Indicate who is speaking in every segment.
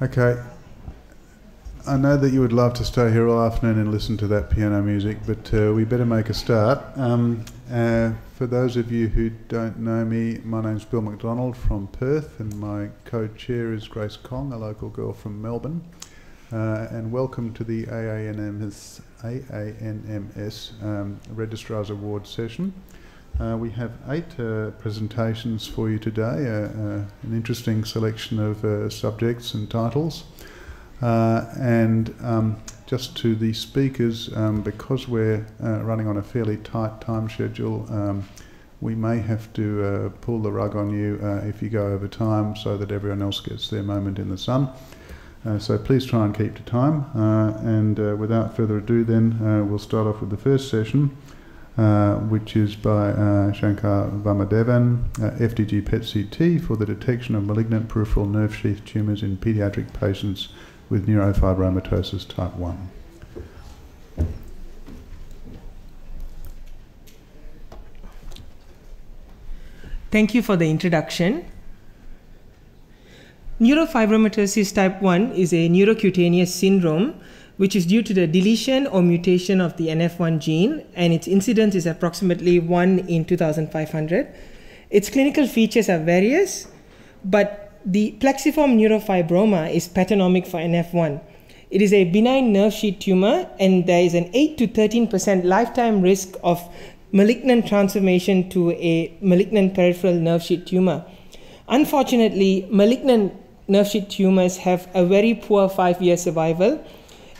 Speaker 1: Okay. I know that you would love to stay here all afternoon and listen to that piano music, but uh, we better make a start. Um, uh, for those of you who don't know me, my name's Bill McDonald from Perth, and my co-chair is Grace Kong, a local girl from Melbourne. Uh, and welcome to the AANMS, AANMS um, Registrar's Award session. Uh, we have eight uh, presentations for you today, uh, uh, an interesting selection of uh, subjects and titles. and um, just to the speakers, um, because we're running on a fairly tight time schedule, um, we may have to pull the rug on you if you go over time so that everyone else gets their moment in the sun. Uh, so please try and keep to time. Uh, and uh, without further ado, then we'll start off with the first session, Uh, which is by uh, Shankar Vamadevan, uh, FDG PET-CT for the detection of malignant peripheral nerve sheath tumours in paediatric patients with neurofibromatosis type 1.
Speaker 2: Thank you for the introduction. Neurofibromatosis type 1 is a neurocutaneous syndrome which is due to the deletion or mutation of the NF1 gene, and its incidence is approximately 1 in 2,500. Its clinical features are various, but the plexiform neurofibroma is pathognomic for NF1. It is a benign nerve sheath tumor, and there is an 8 to 13% lifetime risk of malignant transformation to a malignant peripheral nerve sheath tumor. Unfortunately, malignant nerve sheath tumors have a very poor five year survival.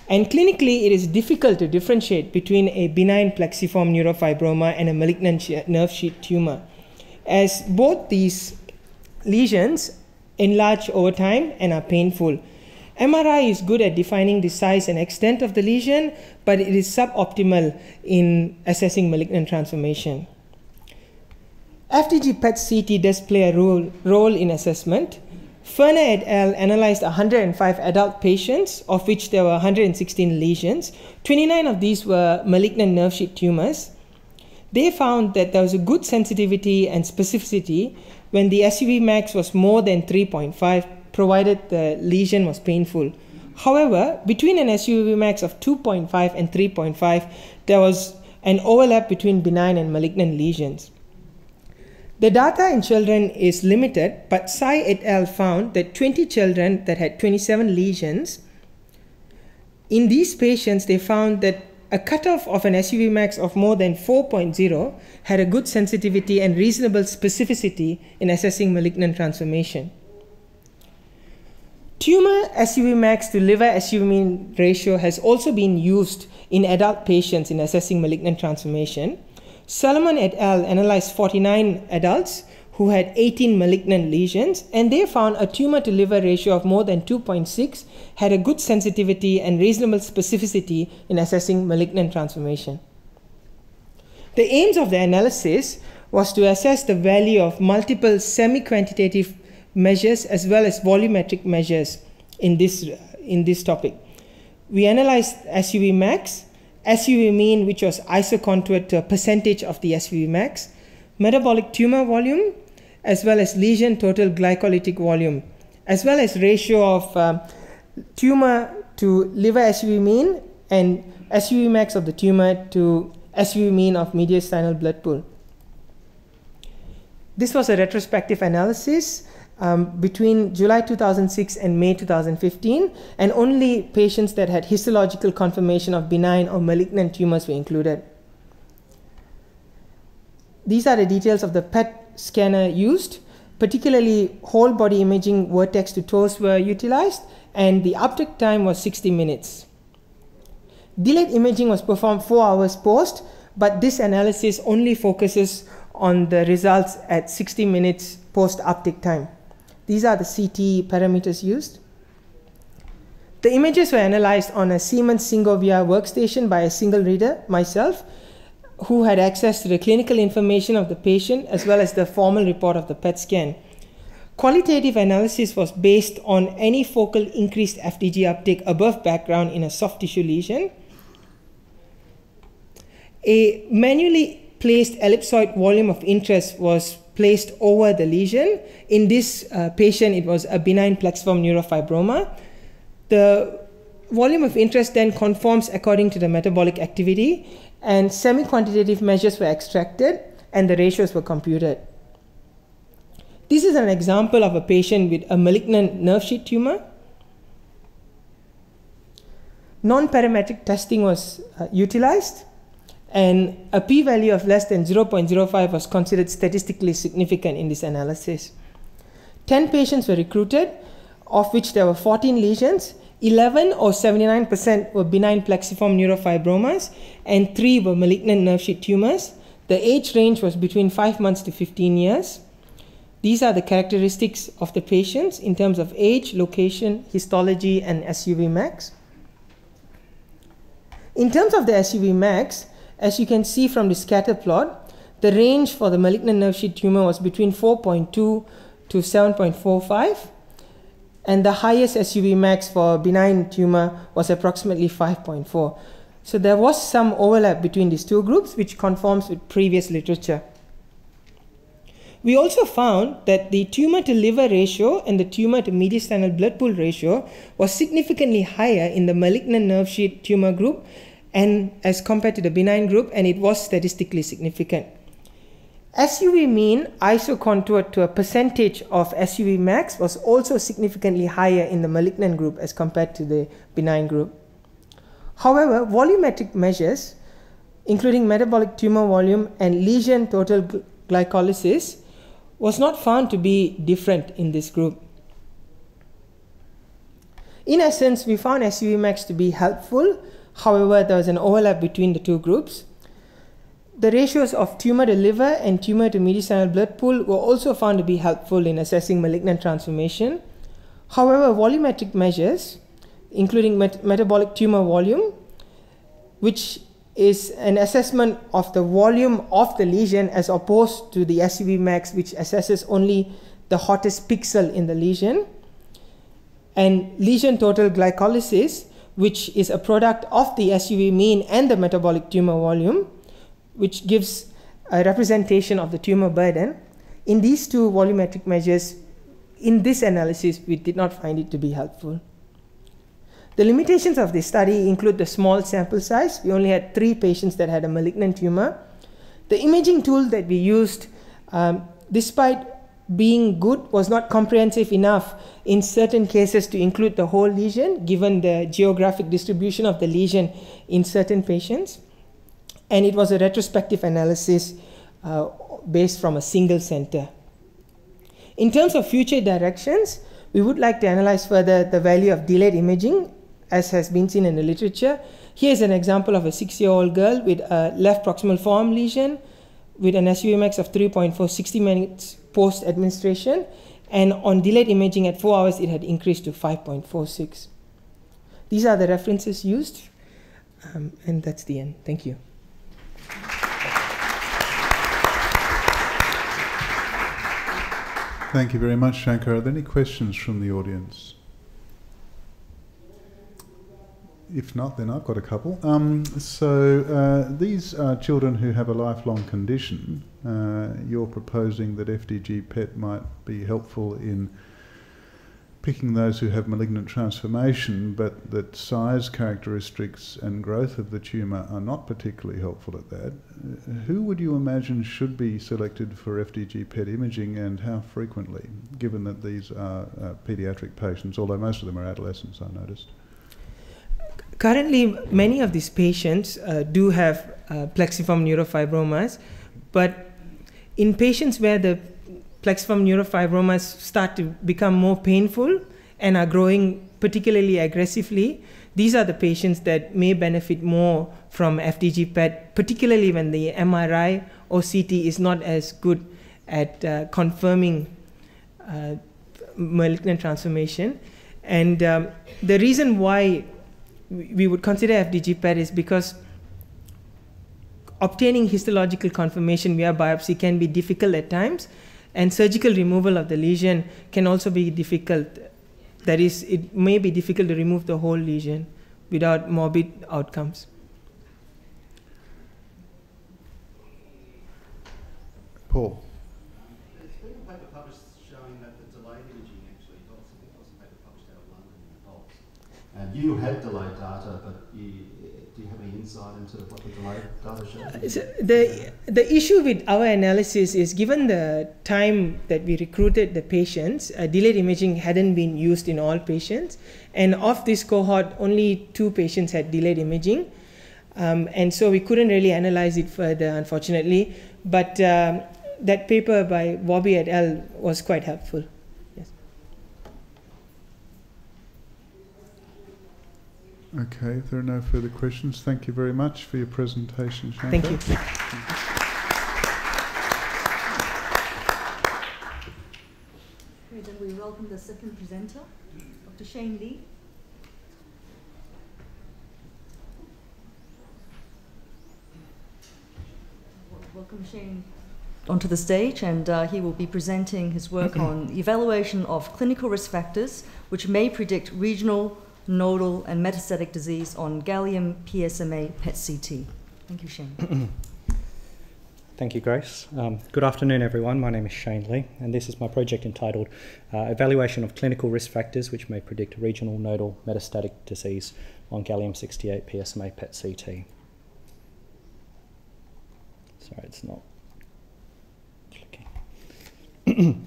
Speaker 2: And clinically, it is difficult to differentiate between a benign plexiform neurofibroma and a malignant nerve sheath tumor, as both these lesions enlarge over time and are painful. MRI is good at defining the size and extent of the lesion, but it is suboptimal in assessing malignant transformation. FDG PET CT does play a role, role in assessment. Ferner et al. analyzed 105 adult patients, of which there were 116 lesions. 29 of these were malignant nerve sheath tumors. They found that there was a good sensitivity and specificity when the SUV max was more than 3.5, provided the lesion was painful. However, between an SUV max of 2.5 and 3.5, there was an overlap between benign and malignant lesions. The data in children is limited, but Tsai et al. found that 20 children that had 27 lesions, in these patients, they found that a cutoff of an SUV max of more than 4.0 had a good sensitivity and reasonable specificity in assessing malignant transformation. Tumor SUV max to liver SUV mean ratio has also been used in adult patients in assessing malignant transformation. Salamon et al. analyzed 49 adults who had 18 malignant lesions, and they found a tumor to liver ratio of more than 2.6 had a good sensitivity and reasonable specificity in assessing malignant transformation. The aims of the analysis was to assess the value of multiple semi quantitative measures as well as volumetric measures in this, in this topic. We analyzed SUV max, SUV mean, which was isocontoured to a percentage of the SUV max, metabolic tumor volume, as well as lesion total glycolytic volume, as well as ratio of uh, tumor to liver SUV mean and SUV max of the tumor to SUV mean of mediastinal blood pool. This was a retrospective analysis um, between July 2006 and May 2015, and only patients that had histological confirmation of benign or malignant tumors were included. These are the details of the PET scanner used, particularly whole body imaging vertex to TORS were utilized, and the uptake time was 60 minutes. Delayed imaging was performed 4 hours post, but this analysis only focuses on the results at 60 minutes post uptake time. These are the CT parameters used. The images were analyzed on a Siemens syngo.via workstation by a single reader, myself, who had access to the clinical information of the patient as well as the formal report of the PET scan. Qualitative analysis was based on any focal increased FDG uptake above background in a soft tissue lesion. A manually placed ellipsoid volume of interest was placed over the lesion. In this uh, patient, it was a benign plexiform neurofibroma. The volume of interest then conforms according to the metabolic activity, and semi quantitative measures were extracted and the ratios were computed. This is an example of a patient with a malignant nerve sheath tumor. Non parametric testing was uh, utilized, and a p value of less than 0.05 was considered statistically significant in this analysis. 10 patients were recruited, of which there were 14 lesions. 11 or 79% were benign plexiform neurofibromas, and 3 were malignant nerve sheath tumors. The age range was between 5 months to 15 years. These are the characteristics of the patients in terms of age, location, histology, and SUV max. In terms of the SUV max, as you can see from the scatter plot, the range for the malignant nerve sheath tumor was between 4.2 to 7.45, and the highest SUV max for benign tumor was approximately 5.4. So there was some overlap between these two groups, which conforms with previous literature. We also found that the tumor to liver ratio and the tumor to mediastinal blood pool ratio was significantly higher in the malignant nerve sheath tumor group and as compared to the benign group, and it was statistically significant. SUV mean isocontoured to a percentage of SUV max was also significantly higher in the malignant group as compared to the benign group. However, volumetric measures, including metabolic tumor volume and lesion total glycolysis, was not found to be different in this group. In essence, we found SUV max to be helpful. However, there was an overlap between the two groups. The ratios of tumor to liver and tumor to mediastinal blood pool were also found to be helpful in assessing malignant transformation. However, volumetric measures, including met metabolic tumor volume, which is an assessment of the volume of the lesion as opposed to the SUV max, which assesses only the hottest pixel in the lesion. And lesion total glycolysis, which is a product of the SUV mean and the metabolic tumor volume, which gives a representation of the tumor burden. In these two volumetric measures, in this analysis, we did not find it to be helpful. The limitations of this study include the small sample size. We only had three patients that had a malignant tumor. The imaging tool that we used, um, despite being good, was not comprehensive enough in certain cases to include the whole lesion, given the geographic distribution of the lesion in certain patients. And it was a retrospective analysis uh, based from a single center. In terms of future directions, we would like to analyze further the value of delayed imaging as has been seen in the literature. Here is an example of a six year old girl with a left proximal forearm lesion with an SUVMAX of 3.4 60 minutes post administration. And on delayed imaging at four hours, it had increased to 5.46. These are the references used. Um, and that's the end. Thank you.
Speaker 1: Thank you very much, Shankar. Are there any questions from the audience? If not, then I've got a couple. Um, so uh, these are children who have a lifelong condition. Uh, you're proposing that FDG PET might be helpful in picking those who have malignant transformation, but that size characteristics and growth of the tumour are not particularly helpful at that. Uh, who would you imagine should be selected for FDG PET imaging and how frequently, given that these are uh, paediatric patients, although most of them are adolescents, I noticed?
Speaker 2: Currently, many of these patients uh, do have uh, plexiform neurofibromas, but in patients where the plexiform neurofibromas start to become more painful and are growing particularly aggressively, these are the patients that may benefit more from FDG PET, particularly when the MRI or CT is not as good at uh, confirming uh, malignant transformation. And um, the reason why we would consider FDG PET is because obtaining histological confirmation via biopsy can be difficult at times, and surgical removal of the lesion can also be difficult. That is, it may be difficult to remove the whole lesion without morbid outcomes.
Speaker 1: Paul.
Speaker 3: You had delayed data, but you, do you have any insight into what the delayed data showed?
Speaker 2: So the the issue with our analysis is given the time that we recruited the patients, uh, delayed imaging hadn't been used in all patients, and of this cohort, only two patients had delayed imaging, um, and so we couldn't really analyze it further, unfortunately. But um, that paper by Bobby et al. was quite helpful. Yes.
Speaker 1: Okay, if there are no further questions, thank you very much for your presentation, Shankar.
Speaker 2: Thank you.
Speaker 4: Okay, then we welcome the second presenter, Dr. Shane Lee. Welcome Shane onto the stage, and uh, he will be presenting his work on evaluation of clinical risk factors which may predict regional, nodal, and metastatic disease on gallium PSMA PET CT. Thank you, Shane.
Speaker 5: Thank you, Grace. Um, good afternoon, everyone. My name is Shane Lee, and this is my project entitled uh, Evaluation of Clinical Risk Factors which May Predict Regional Nodal Metastatic Disease on Gallium 68 PSMA PET CT. Sorry, it's not clicking.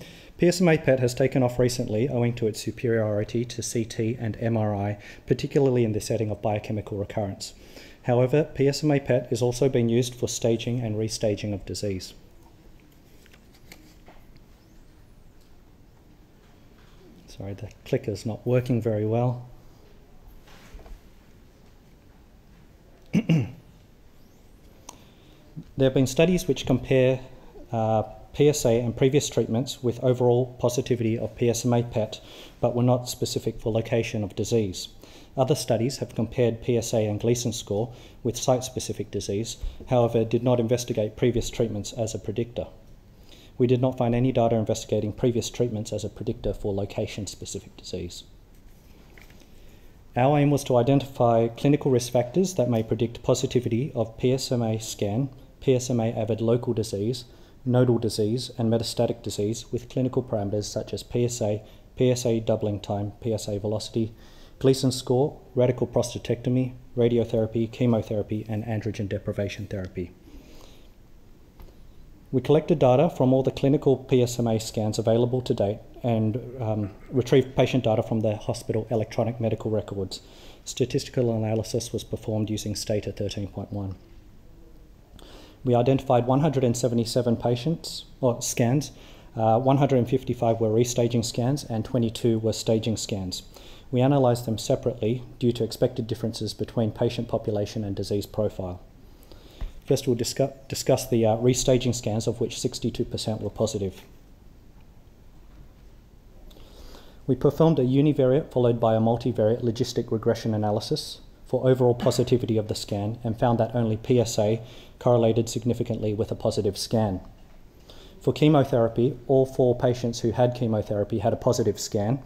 Speaker 5: PSMA PET has taken off recently owing to its superiority to CT and MRI, particularly in the setting of biochemical recurrence. However, PSMA PET is also being used for staging and restaging of disease. Sorry, the clicker's not working very well. there have been studies which compare uh, PSA and previous treatments with overall positivity of PSMA PET, but were not specific for location of disease. Other studies have compared PSA and Gleason score with site specific disease, however, did not investigate previous treatments as a predictor. We did not find any data investigating previous treatments as a predictor for location specific disease. Our aim was to identify clinical risk factors that may predict positivity of PSMA scan, PSMA avid local disease, nodal disease, and metastatic disease with clinical parameters such as PSA, PSA doubling time, PSA velocity, Gleason score, radical prostatectomy, radiotherapy, chemotherapy, and androgen deprivation therapy. We collected data from all the clinical PSMA scans available to date and um, retrieved patient data from the hospital electronic medical records. Statistical analysis was performed using Stata 13.1. We identified 177 patients or scans. Uh, 155 were restaging scans and 22 were staging scans. We analysed them separately due to expected differences between patient population and disease profile. First, we'll discuss, discuss the uh, restaging scans, of which 62% were positive. We performed a univariate followed by a multivariate logistic regression analysis for overall positivity of the scan and found that only PSA correlated significantly with a positive scan. For chemotherapy, all four patients who had chemotherapy had a positive scan,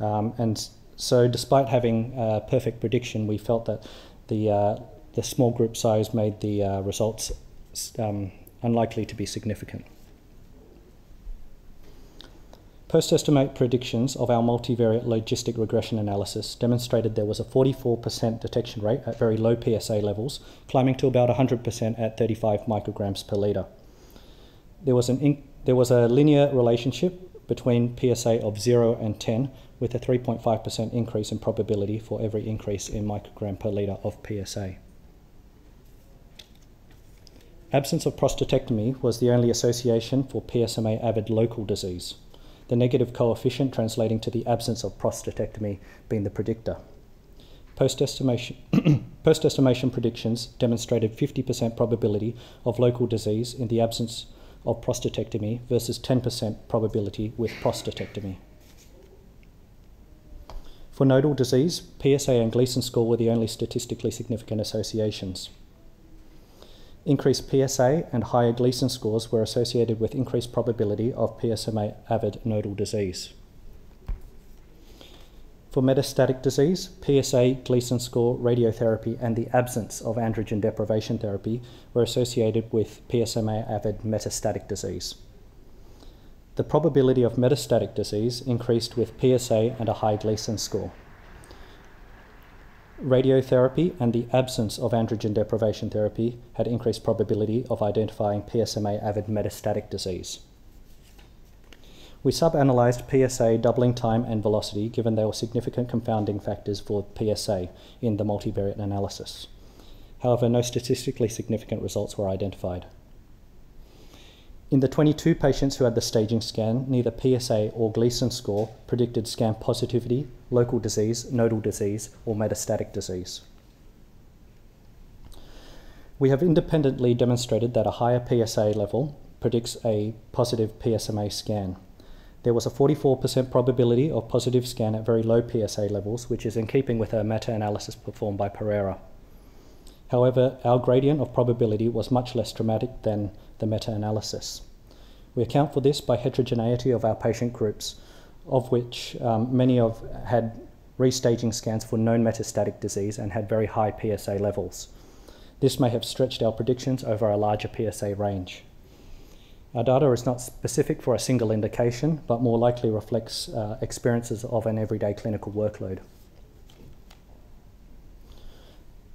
Speaker 5: um, and so despite having a perfect prediction, we felt that the, uh, the small group size made the uh, results um, unlikely to be significant. Post estimate predictions of our multivariate logistic regression analysis demonstrated there was a 44% detection rate at very low PSA levels, climbing to about 100% at 35 micrograms per litre. There was, an there was a linear relationship between PSA of 0 and 10, with a 3.5% increase in probability for every increase in microgram per litre of PSA. Absence of prostatectomy was the only association for PSMA avid local disease, the negative coefficient translating to the absence of prostatectomy being the predictor. Post estimation, post estimation predictions demonstrated 50% probability of local disease in the absence of prostatectomy versus 10% probability with prostatectomy. For nodal disease, PSA and Gleason score were the only statistically significant associations. Increased PSA and higher Gleason scores were associated with increased probability of PSMA avid nodal disease. For metastatic disease, PSA, Gleason score, radiotherapy, and the absence of androgen deprivation therapy were associated with PSMA avid metastatic disease. The probability of metastatic disease increased with PSA and a high Gleason score. Radiotherapy and the absence of androgen deprivation therapy had increased probability of identifying PSMA avid metastatic disease. We sub-analysed PSA doubling time and velocity given they were significant confounding factors for PSA in the multivariate analysis. However, no statistically significant results were identified. In the 22 patients who had the staging scan, neither PSA or Gleason score predicted scan positivity, local disease, nodal disease, or metastatic disease. We have independently demonstrated that a higher PSA level predicts a positive PSMA scan. There was a 44% probability of positive scan at very low PSA levels, which is in keeping with a meta analysis performed by Perera. However, our gradient of probability was much less dramatic than the meta analysis. We account for this by heterogeneity of our patient groups, of which um, many of had restaging scans for known metastatic disease and had very high PSA levels. This may have stretched our predictions over a larger PSA range. Our data is not specific for a single indication, but more likely reflects uh, experiences of an everyday clinical workload.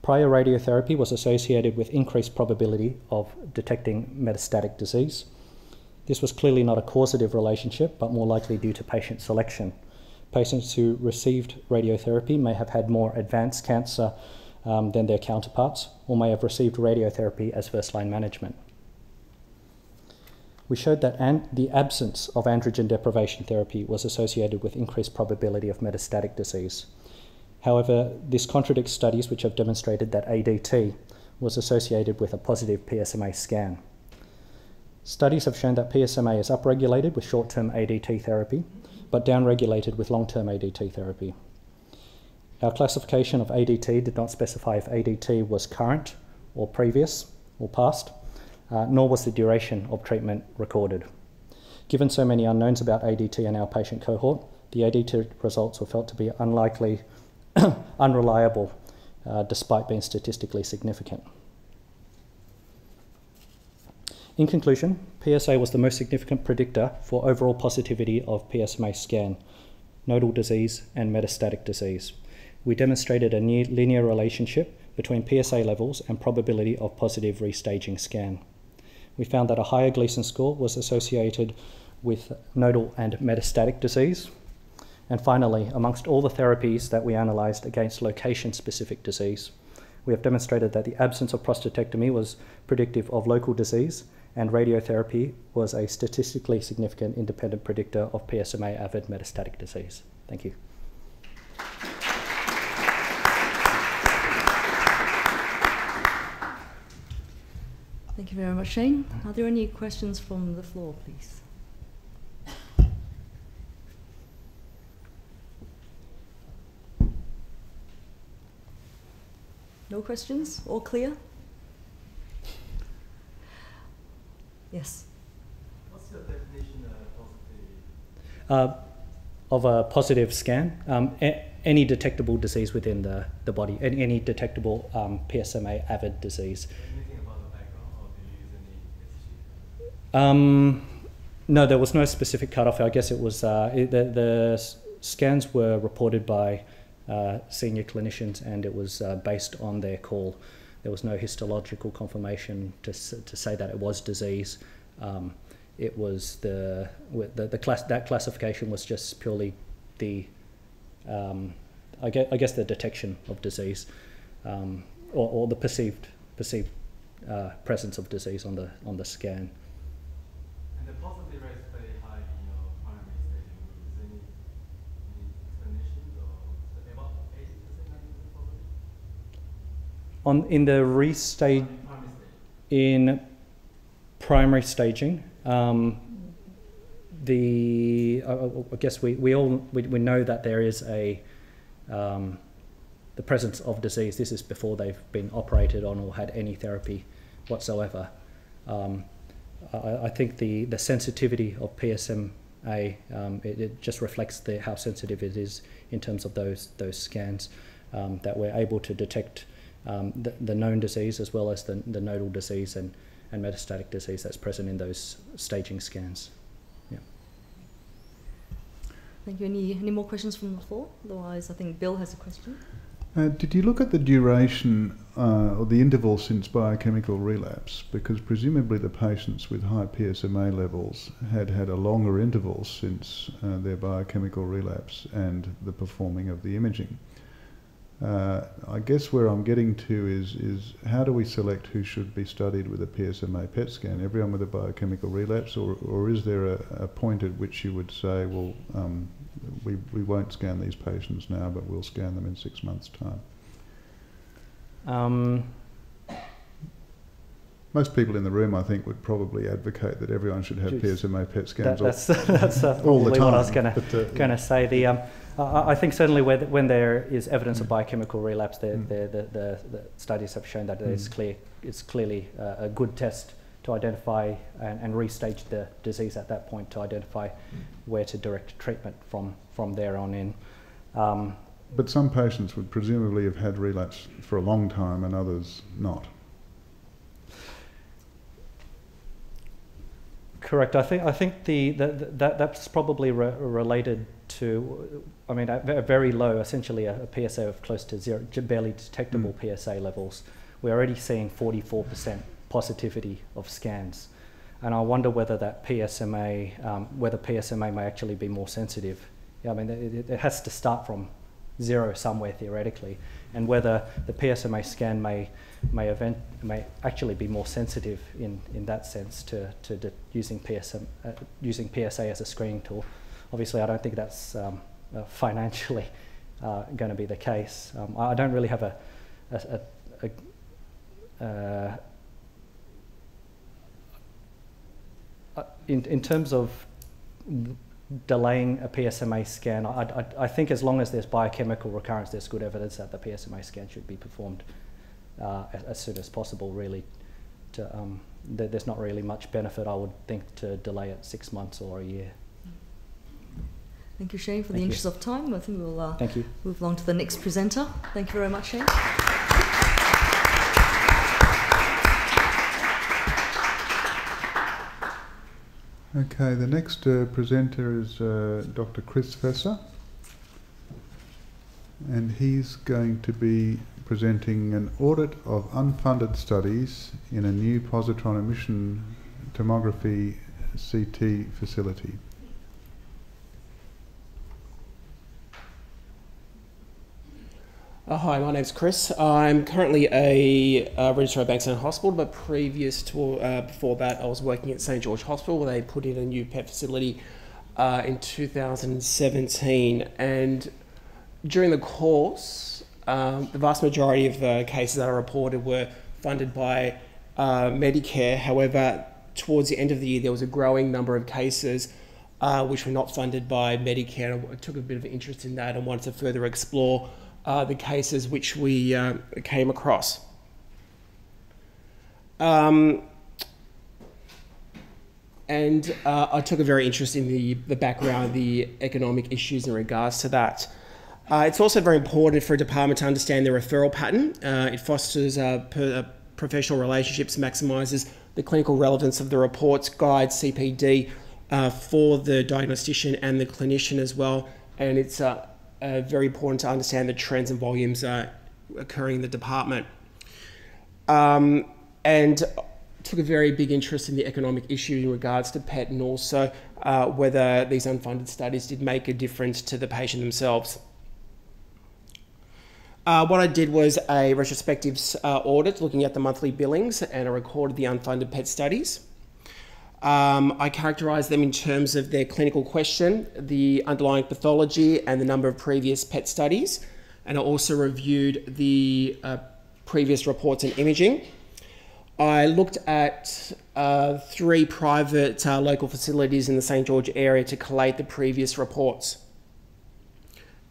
Speaker 5: Prior radiotherapy was associated with increased probability of detecting metastatic disease. This was clearly not a causative relationship, but more likely due to patient selection. Patients who received radiotherapy may have had more advanced cancer um, than their counterparts, or may have received radiotherapy as first line management. We showed that the absence of androgen deprivation therapy was associated with increased probability of metastatic disease. However, this contradicts studies which have demonstrated that ADT was associated with a positive PSMA scan. Studies have shown that PSMA is upregulated with short term ADT therapy, but downregulated with long term ADT therapy. Our classification of ADT did not specify if ADT was current or previous or past, uh, nor was the duration of treatment recorded. Given so many unknowns about ADT in our patient cohort, the ADT results were felt to be unlikely unreliable uh, despite being statistically significant. In conclusion, PSA was the most significant predictor for overall positivity of PSMA scan, nodal disease, and metastatic disease. We demonstrated a near linear relationship between PSA levels and probability of positive restaging scan. We found that a higher Gleason score was associated with nodal and metastatic disease, and finally, amongst all the therapies that we analysed against location specific disease, we have demonstrated that the absence of prostatectomy was predictive of local disease, and radiotherapy was a statistically significant independent predictor of PSMA avid metastatic disease. Thank you.
Speaker 4: Thank you very much, Shane. Are there any questions from the floor, please? No questions? All clear? Yes.
Speaker 6: What's your definition of positive?
Speaker 5: Uh, of a positive scan, um, a- any detectable disease within the, the body, any, any detectable um, PSMA avid disease.
Speaker 6: Anything about the background, or do you use any SG?
Speaker 5: Um, no, there was no specific cutoff. I guess it was uh, it, the, the scans were reported by senior clinicians, and it was uh, based on their call. There was no histological confirmation to to say that it was disease. Um, it was the the, the class that classification was just purely the um, I, guess, I guess the detection of disease um, or, or the perceived perceived uh, presence of disease on the on the scan.
Speaker 6: And the positive rate is very high in your primary staging group. Is there any, any explanation or about 80%, 90% probably?
Speaker 5: On in the restage
Speaker 6: In primary
Speaker 5: in primary staging, um, the I, I guess we, we all we, we know that there is a um, the presence of disease. This is before they've been operated on or had any therapy whatsoever. Um, I, I think the, the sensitivity of PSMA um, it, it just reflects the, how sensitive it is in terms of those those scans um, that we're able to detect um, the, the known disease as well as the, the nodal disease and, and metastatic disease that's present in those staging scans. Yeah.
Speaker 4: Thank you. Any, any more questions from the floor? Otherwise, I think Bill has a question.
Speaker 1: Uh, did you look at the duration uh, or the interval since biochemical relapse? Because presumably the patients with high PSMA levels had had a longer interval since uh, their biochemical relapse and the performing of the imaging. Uh, I guess where I'm getting to is is how do we select who should be studied with a PSMA PET scan? Everyone with a biochemical relapse, or, or is there a, a point at which you would say, well, um, we, we won't scan these patients now, but we'll scan them in six months' time?
Speaker 5: Um,
Speaker 1: Most people in the room, I think, would probably advocate that everyone should have
Speaker 5: Jeez.
Speaker 1: PSMA PET
Speaker 5: that,
Speaker 1: scans all,
Speaker 5: that's that's uh,
Speaker 1: all the time.
Speaker 5: what I was going to
Speaker 1: uh,
Speaker 5: going to say. The um, I I think certainly where, when there is evidence of biochemical relapse, the,
Speaker 1: Mm.
Speaker 5: the, the, the, studies have shown that it's
Speaker 1: Mm.
Speaker 5: clear it's clearly uh, a good test to identify and, and restage the disease at that point to identify where to direct treatment from from there on in. Um,
Speaker 1: But some patients would presumably have had relapse for a long time and others not.
Speaker 5: Correct. I think I think the, the, the that that's probably re- related to, I mean, a, very low, essentially a, a PSA of close to zero, barely detectable PSA levels. We're already seeing 44% positivity of scans, and I wonder whether that PSMA, um, whether PSMA may actually be more sensitive. Yeah, I mean, it, it- has to start from zero somewhere theoretically, and whether the PSMA scan may may event may actually be more sensitive in, in that sense to, to using PSM uh, using PSA as a screening tool. Obviously, I don't think that's um, financially uh, going to be the case. Um, I don't really have a, a, a, a uh, uh, in, in terms of delaying a PSMA scan, I, I, I think as long as there's biochemical recurrence, there's good evidence that the PSMA scan should be performed uh, as, as soon as possible, really. To, um, th- there's not really much benefit, I would think, to delay it six months or a year.
Speaker 4: Thank you, Shane. For the
Speaker 5: Thank you.
Speaker 4: interest of time, I think we'll uh,
Speaker 5: Thank you.
Speaker 4: move along to the next presenter. Thank you very much, Shane.
Speaker 1: Okay, the next uh, presenter is uh, Dr. Chris Fesser, and he's going to be presenting an audit of unfunded studies in a new positron emission tomography CT facility.
Speaker 7: Uh, hi, my name's Chris. I'm currently a uh, registrar at Bankstown Hospital, but previous to uh, before that, I was working at St George Hospital, where they put in a new PET facility uh, in 2017. And during the course, um, the vast majority of the cases that I reported were funded by uh, Medicare. However, towards the end of the year, there was a growing number of cases uh, which were not funded by Medicare. I took a bit of interest in that and wanted to further explore the cases which we uh, came across. Um, and uh, I took a very interest in the, the background, the economic issues in regards to that. Uh, it's also very important for a department to understand the referral pattern. Uh, it fosters uh, per, uh, professional relationships, maximises the clinical relevance of the reports, guides CPD for the diagnostician and the clinician as well. And it's uh, uh, very important to understand the trends and volumes uh, occurring in the department. Um, and took a very big interest in the economic issue in regards to PET and also uh, whether these unfunded studies did make a difference to the patient themselves. Uh, what I did was a retrospective uh, audit looking at the monthly billings and I recorded the unfunded PET studies. Um, I characterised them in terms of their clinical question, the underlying pathology, and the number of previous PET studies. And I also reviewed the uh, previous reports and imaging. I looked at uh, three private uh, local facilities in the St George area to collate the previous reports,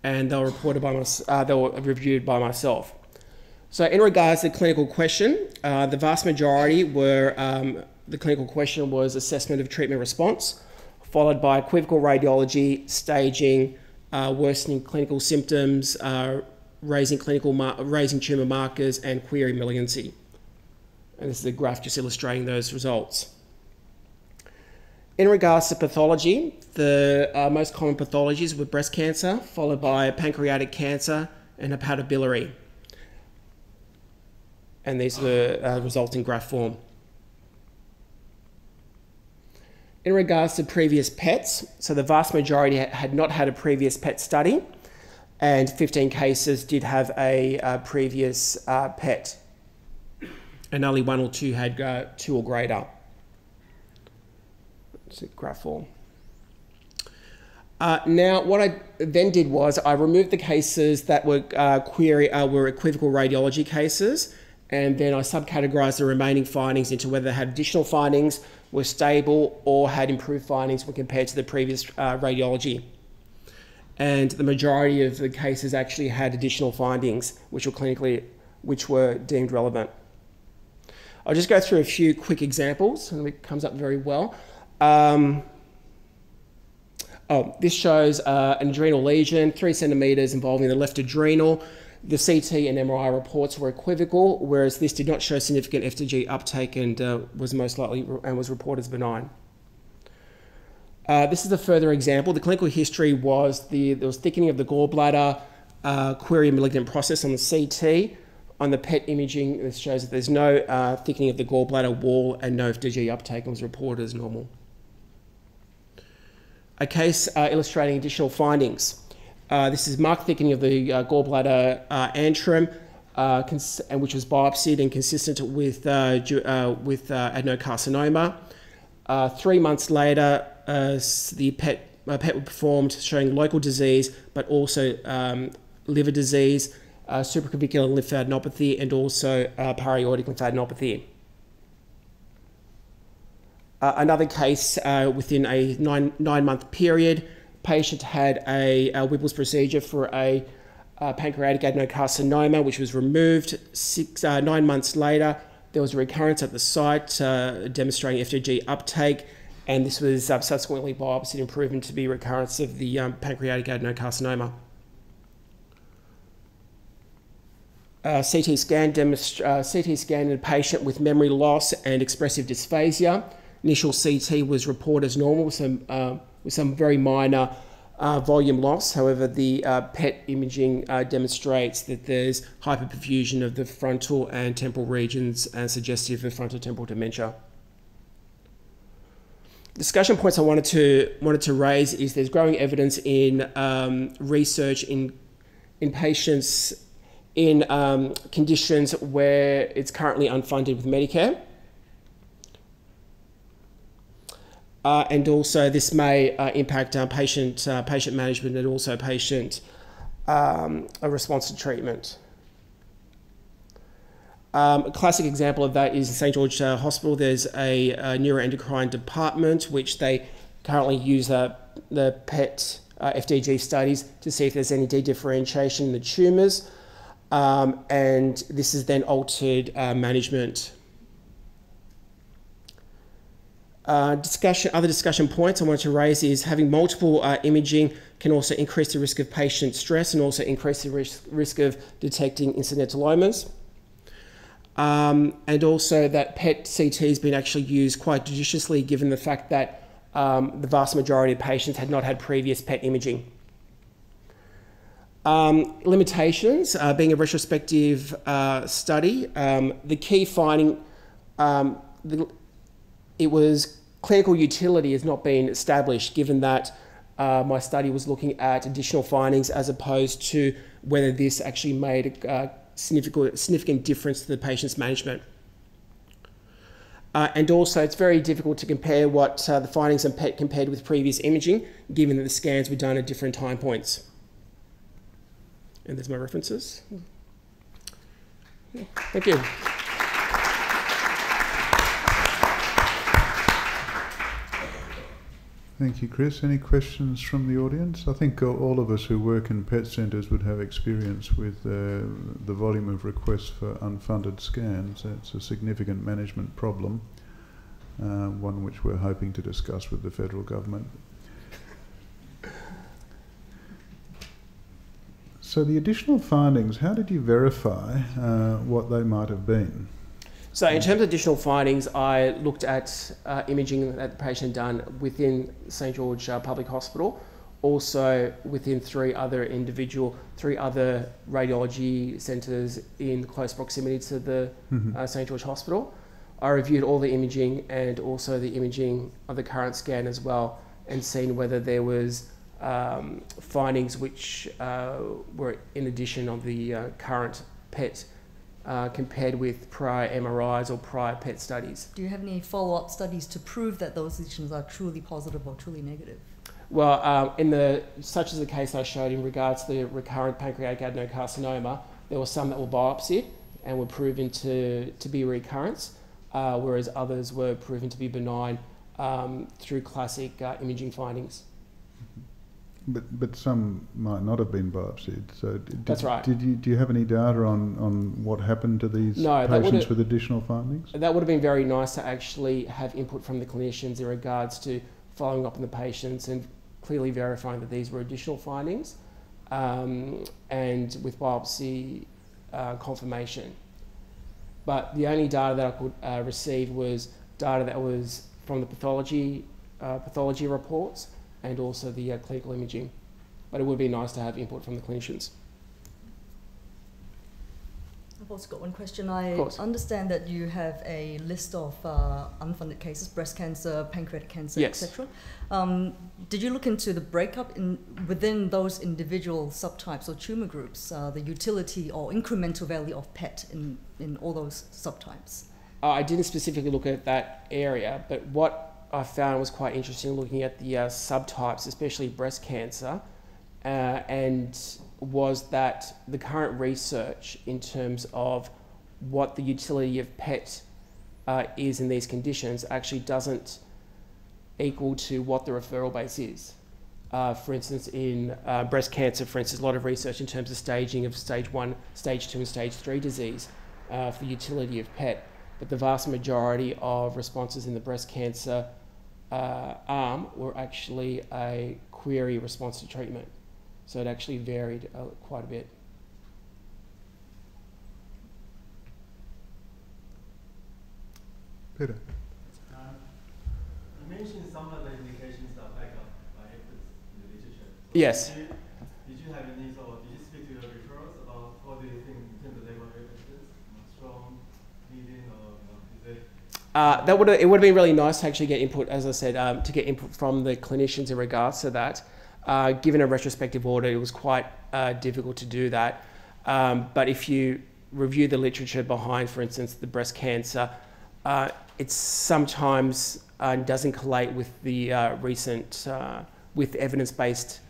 Speaker 7: and they were reported by my, uh, they were reviewed by myself. So, in regards to the clinical question, uh, the vast majority were um, the clinical question was assessment of treatment response, followed by equivocal radiology, staging, uh, worsening clinical symptoms, uh, raising clinical raising tumor markers, and query malignancy. And this is a graph just illustrating those results. In regards to pathology, the uh, most common pathologies were breast cancer, followed by pancreatic cancer and hepatobiliary. And these were uh, result in graft form. In regards to previous PETs, so the vast majority had not had a previous PET study, and 15 cases did have a uh, previous uh, PET, and only one or two had uh, two or greater. It's a graph form. Uh, now, what I then did was I removed the cases that were uh, query were equivocal radiology cases, and then I subcategorized the remaining findings into whether they had additional findings, were stable, or had improved findings when compared to the previous uh, radiology. And the majority of the cases actually had additional findings, which were clinically, which were deemed relevant. I'll just go through a few quick examples, and it comes up very well. Um, oh, this shows uh, an adrenal lesion, three centimeters involving the left adrenal. The CT and MRI reports were equivocal, whereas this did not show significant FDG uptake and uh, was most likely and was reported as benign. Uh, this is a further example. The clinical history was the there was thickening of the gallbladder, uh, query malignant process on the CT. On the PET imaging, this shows that there's no uh, thickening of the gallbladder wall and no FDG uptake and was reported as normal. A case uh, illustrating additional findings. Uh, this is marked thickening of the uh, gallbladder uh, antrum, uh, and which was biopsied and consistent with, uh, with adenocarcinoma. three months later, the PET, PET was performed showing local disease, but also um, liver disease, supraclavicular lymphadenopathy, and also paraaortic lymphadenopathy. Uh, another case uh, within a nine, nine month period, patient had a, a Whipple's procedure for a, a, pancreatic adenocarcinoma, which was removed. Six, uh, nine months later, there was a recurrence at the site uh, demonstrating FDG uptake, and this was uh, subsequently biopsied and proven to be recurrence of the um, pancreatic adenocarcinoma. CT scan uh, CT scan in a patient with memory loss and expressive dysphasia. Initial CT was reported as normal some uh, with some very minor uh, volume loss. However, the uh, PET imaging uh, demonstrates that there's hyperperfusion of the frontal and temporal regions and suggestive of frontotemporal dementia. Discussion points I wanted to wanted to raise is there's growing evidence in um, research in in patients in um, conditions where it's currently unfunded with Medicare. Uh, and also, this may uh, impact uh, patient uh, patient management and also patient um, response to treatment. Um, a classic example of that is St George uh, Hospital. There's a, a, neuroendocrine department which they currently use uh, the PET FDG studies to see if there's any dedifferentiation in the tumours, um, and this is then altered management uh, discussion, other discussion points I wanted to raise is having multiple uh, imaging can also increase the risk of patient stress and also increase the risk, risk of detecting incidentalomas. Um, and also that PET CT has been actually used quite judiciously given the fact that um, the vast majority of patients had not had previous PET imaging. Um, limitations, uh, being a retrospective uh, study, um, the key finding, um, the, it was clinical utility has not been established given that uh, my study was looking at additional findings as opposed to whether this actually made a significant, significant difference to the patient's management. Uh, and also, it's very difficult to compare what uh, the findings in PET compared with previous imaging, given that the scans were done at different time points. And there's my references. Thank you.
Speaker 1: Thank you, Chris. Any questions from the audience? I think all of us who work in PET centres would have experience with uh, the volume of requests for unfunded scans. It's a significant management problem, uh, one which we're hoping to discuss with the federal government. So, the additional findings, how did you verify uh, what they might have been?
Speaker 7: So in terms of additional findings, I looked at uh, imaging that the patient had done within St George uh, Public Hospital also within three other individual, three other radiology centres in close proximity to the
Speaker 1: Mhm.
Speaker 7: uh, St George Hospital. I reviewed all the imaging and also the imaging of the current scan as well, and seen whether there was um, findings which uh, were in addition of the uh, current PET uh, compared with prior MRIs or prior PET studies.
Speaker 4: Do you have any follow-up studies to prove that those lesions are truly positive or truly negative?
Speaker 7: Well, um, in the such as the case I showed in regards to the recurrent pancreatic adenocarcinoma, there were some that were biopsied and were proven to, to be recurrence, uh, whereas others were proven to be benign um, through classic uh, imaging findings.
Speaker 1: But but some might not have been biopsied. So did,
Speaker 7: That's right.
Speaker 1: Did you do you have any data on, on what happened to these
Speaker 7: No,
Speaker 1: patients with additional findings?
Speaker 7: That would have been very nice to actually have input from the clinicians in regards to following up on the patients and clearly verifying that these were additional findings um, and with biopsy uh, confirmation. But the only data that I could uh, receive was data that was from the pathology, uh, pathology reports and also the uh, clinical imaging. But it would be nice to have input from the clinicians.
Speaker 4: I've also got one question. I understand that you have a list of uh, unfunded cases, breast cancer, pancreatic cancer,
Speaker 7: Yes.
Speaker 4: etc. Um, did you look into the breakup in within those individual subtypes or tumor groups, uh, the utility or incremental value of PET in, in all those subtypes?
Speaker 7: Uh, I didn't specifically look at that area, but what I found was quite interesting looking at the uh, subtypes, especially breast cancer, uh, and was that the current research in terms of what the utility of PET uh, is in these conditions actually doesn't equal to what the referral base is. Uh, for instance, in uh, breast cancer, for instance, a lot of research in terms of staging of stage one, stage two, and stage three disease uh, for the utility of PET but the vast majority of responses in the breast cancer uh, arm were actually a query response to treatment. So it actually varied uh, quite a bit.
Speaker 1: Peter.
Speaker 6: Um, you mentioned some of the indications are backed up by evidence in the literature. So
Speaker 7: Yes.
Speaker 6: Did you, did you have any sort of, did you speak to your referrals about what do you think in terms of level of evidence? You know, strong, medium, or you know, is it
Speaker 7: Uh, that would it would have been really nice to actually get input, as I said, um, to get input from the clinicians in regards to that. Uh, given a retrospective order, it was quite uh, difficult to do that. Um, but if you review the literature behind, for instance, the breast cancer, uh, it sometimes uh, doesn't collate with the uh, recent, with evidence-based,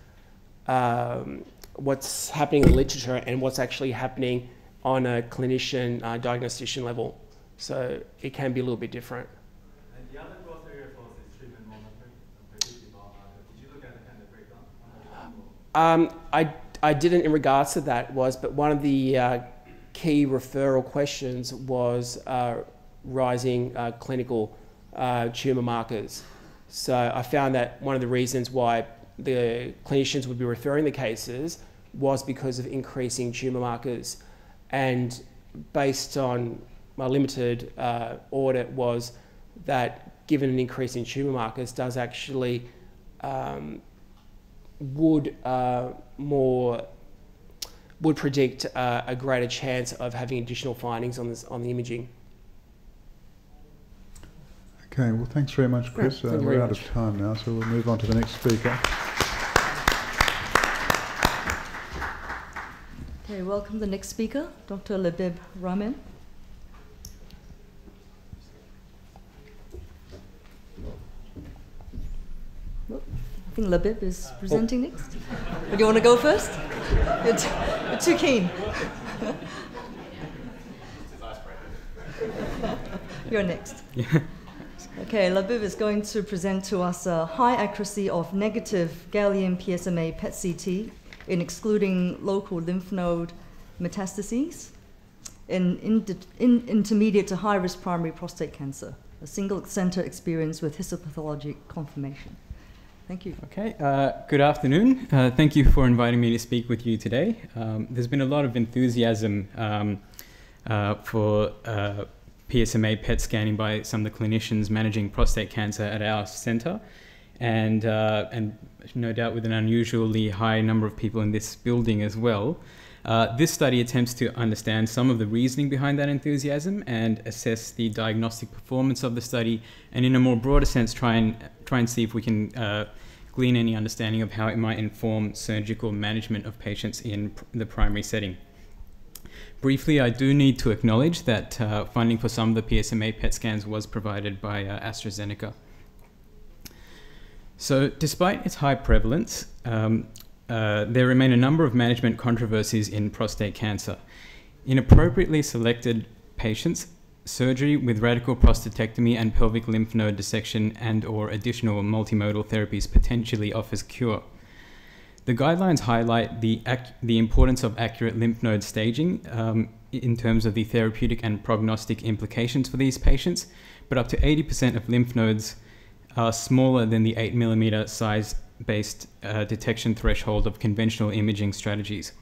Speaker 7: um, what's happening in the literature and what's actually happening on a clinician diagnostician level. So it can be a little bit different.
Speaker 6: And the other growth area for us is treatment monitoring and predictive biomarker. Did you look at the kind of breakdown?
Speaker 7: Um, I, I didn't in regards to that was, but one of the uh, key referral questions was uh, rising uh, clinical uh, tumour markers. So I found that one of the reasons why the clinicians would be referring the cases was because of increasing tumour markers. And based on my limited uh, audit was that given an increase in tumour markers does actually um, would uh, more would predict uh, a greater chance of having additional findings on this on the imaging.
Speaker 1: Okay, well, thanks very much, Chris.
Speaker 7: thank
Speaker 1: uh, we're
Speaker 7: very
Speaker 1: out of time now, so we'll move on to the next speaker.
Speaker 4: Okay, welcome the next speaker, Dr. Labib Rahman. I think Labib is oh. presenting next. Or do you want to go first? You're, t- you're too keen. You're next. Okay, Labib is going to present to us a high accuracy of negative gallium PSMA PET CT in excluding local lymph node metastases in, in, in intermediate to high risk primary prostate cancer, a single center experience with histopathologic confirmation. Thank you.
Speaker 8: Okay, uh, good afternoon. Uh, thank you for inviting me to speak with you today. Um, there's been a lot of enthusiasm um, uh, for uh, PSMA PET scanning by some of the clinicians managing prostate cancer at our center. and uh, and no doubt with an unusually high number of people in this building as well. Uh, this study attempts to understand some of the reasoning behind that enthusiasm and assess the diagnostic performance of the study, and in a more broader sense, try and try and see if we can uh, glean any understanding of how it might inform surgical management of patients in pr- the primary setting. Briefly, I do need to acknowledge that uh, funding for some of the PSMA PET scans was provided by uh, AstraZeneca. So, despite its high prevalence, um, uh, there remain a number of management controversies in prostate cancer. In appropriately selected patients, surgery with radical prostatectomy and pelvic lymph node dissection and or additional multimodal therapies potentially offers cure. The guidelines highlight the, the importance of accurate lymph node staging um, in terms of the therapeutic and prognostic implications for these patients, but up to 80% of lymph nodes are smaller than the 8 millimeter size based uh, detection threshold of conventional imaging strategies.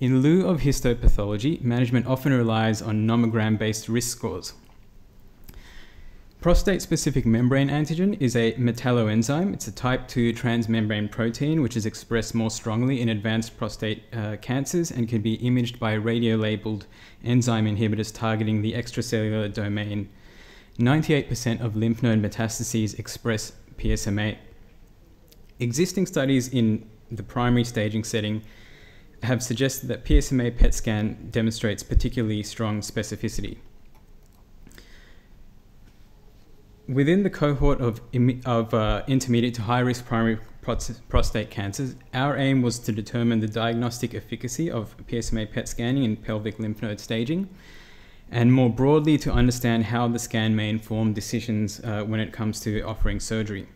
Speaker 8: In lieu of histopathology, management often relies on nomogram based risk scores. Prostate specific membrane antigen is a metalloenzyme. It's a type 2 transmembrane protein which is expressed more strongly in advanced prostate uh, cancers and can be imaged by radio labeled enzyme inhibitors targeting the extracellular domain. 98% of lymph node metastases express PSMA. Existing studies in the primary staging setting have suggested that PSMA PET scan demonstrates particularly strong specificity. Within the cohort of, of uh, intermediate to high risk primary prostate cancers, our aim was to determine the diagnostic efficacy of PSMA PET scanning in pelvic lymph node staging, and more broadly to understand how the scan may inform decisions uh, when it comes to offering surgery.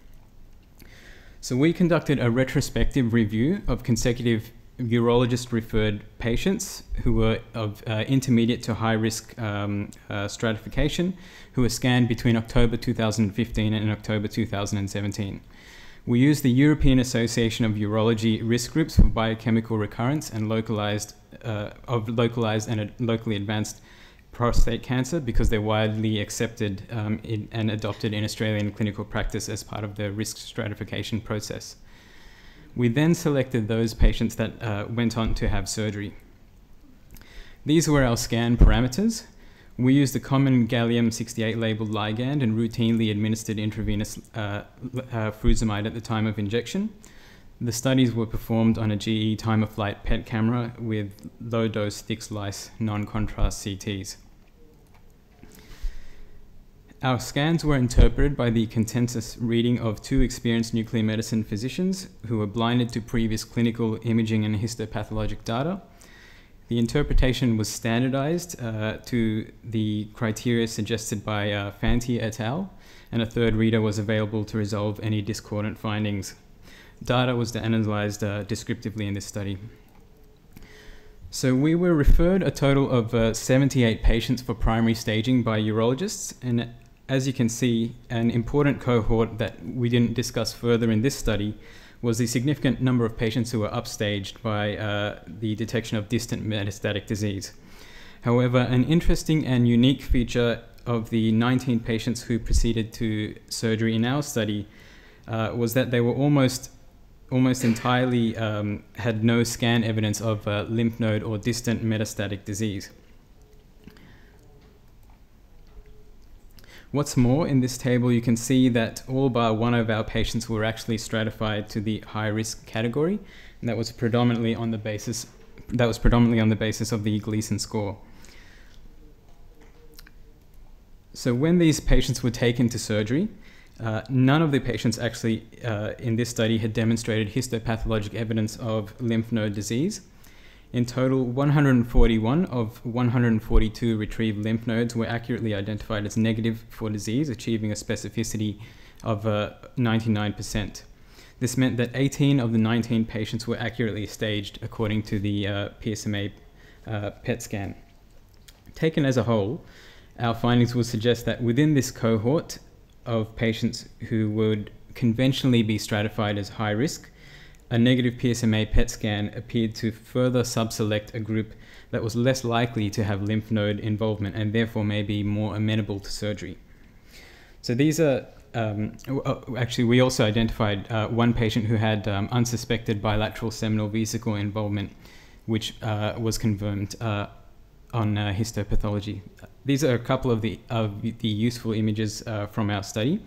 Speaker 8: So, we conducted a retrospective review of consecutive urologist referred patients who were of uh, intermediate to high risk um, uh, stratification who were scanned between October 2015 and October 2017. We used the European Association of Urology risk groups for biochemical recurrence and localized uh, of localized and locally advanced prostate cancer because they're widely accepted um, in, and adopted in Australian clinical practice as part of the risk stratification process. We then selected those patients that uh, went on to have surgery. These were our scan parameters. We used the common gallium 68 labeled ligand and routinely administered intravenous uh, uh, furosemide at the time of injection. The studies were performed on a GE time of flight PET camera with low dose thick slice non contrast CTs. Our scans were interpreted by the consensus reading of two experienced nuclear medicine physicians who were blinded to previous clinical imaging and histopathologic data. The interpretation was standardized uh, to the criteria suggested by uh, Fanti et al., and a third reader was available to resolve any discordant findings. Data was analyzed uh, descriptively in this study. So we were referred a total of uh, 78 patients for primary staging by urologists, and as you can see, an important cohort that we didn't discuss further in this study was the significant number of patients who were upstaged by uh, the detection of distant metastatic disease. However, an interesting and unique feature of the 19 patients who proceeded to surgery in our study uh, was that they were almost almost entirely um, had no scan evidence of uh, lymph node or distant metastatic disease. What's more, in this table, you can see that all but one of our patients were actually stratified to the high risk category, and that was predominantly on the basis that was predominantly on the basis of the Gleason score. So when these patients were taken to surgery, uh, none of the patients actually uh, in this study had demonstrated histopathologic evidence of lymph node disease. In total, 141 of 142 retrieved lymph nodes were accurately identified as negative for disease, achieving a specificity of uh, 99%. This meant that 18 of the 19 patients were accurately staged according to the uh, PSMA uh, PET scan. Taken as a whole, our findings would suggest that within this cohort of patients who would conventionally be stratified as high risk, a negative PSMA PET scan appeared to further subselect a group that was less likely to have lymph node involvement and therefore may be more amenable to surgery. So these are um, uh, actually, we also identified uh, one patient who had um, unsuspected bilateral seminal vesicle involvement, which uh, was confirmed uh, on uh, histopathology. These are a couple of the of the useful images uh, from our study.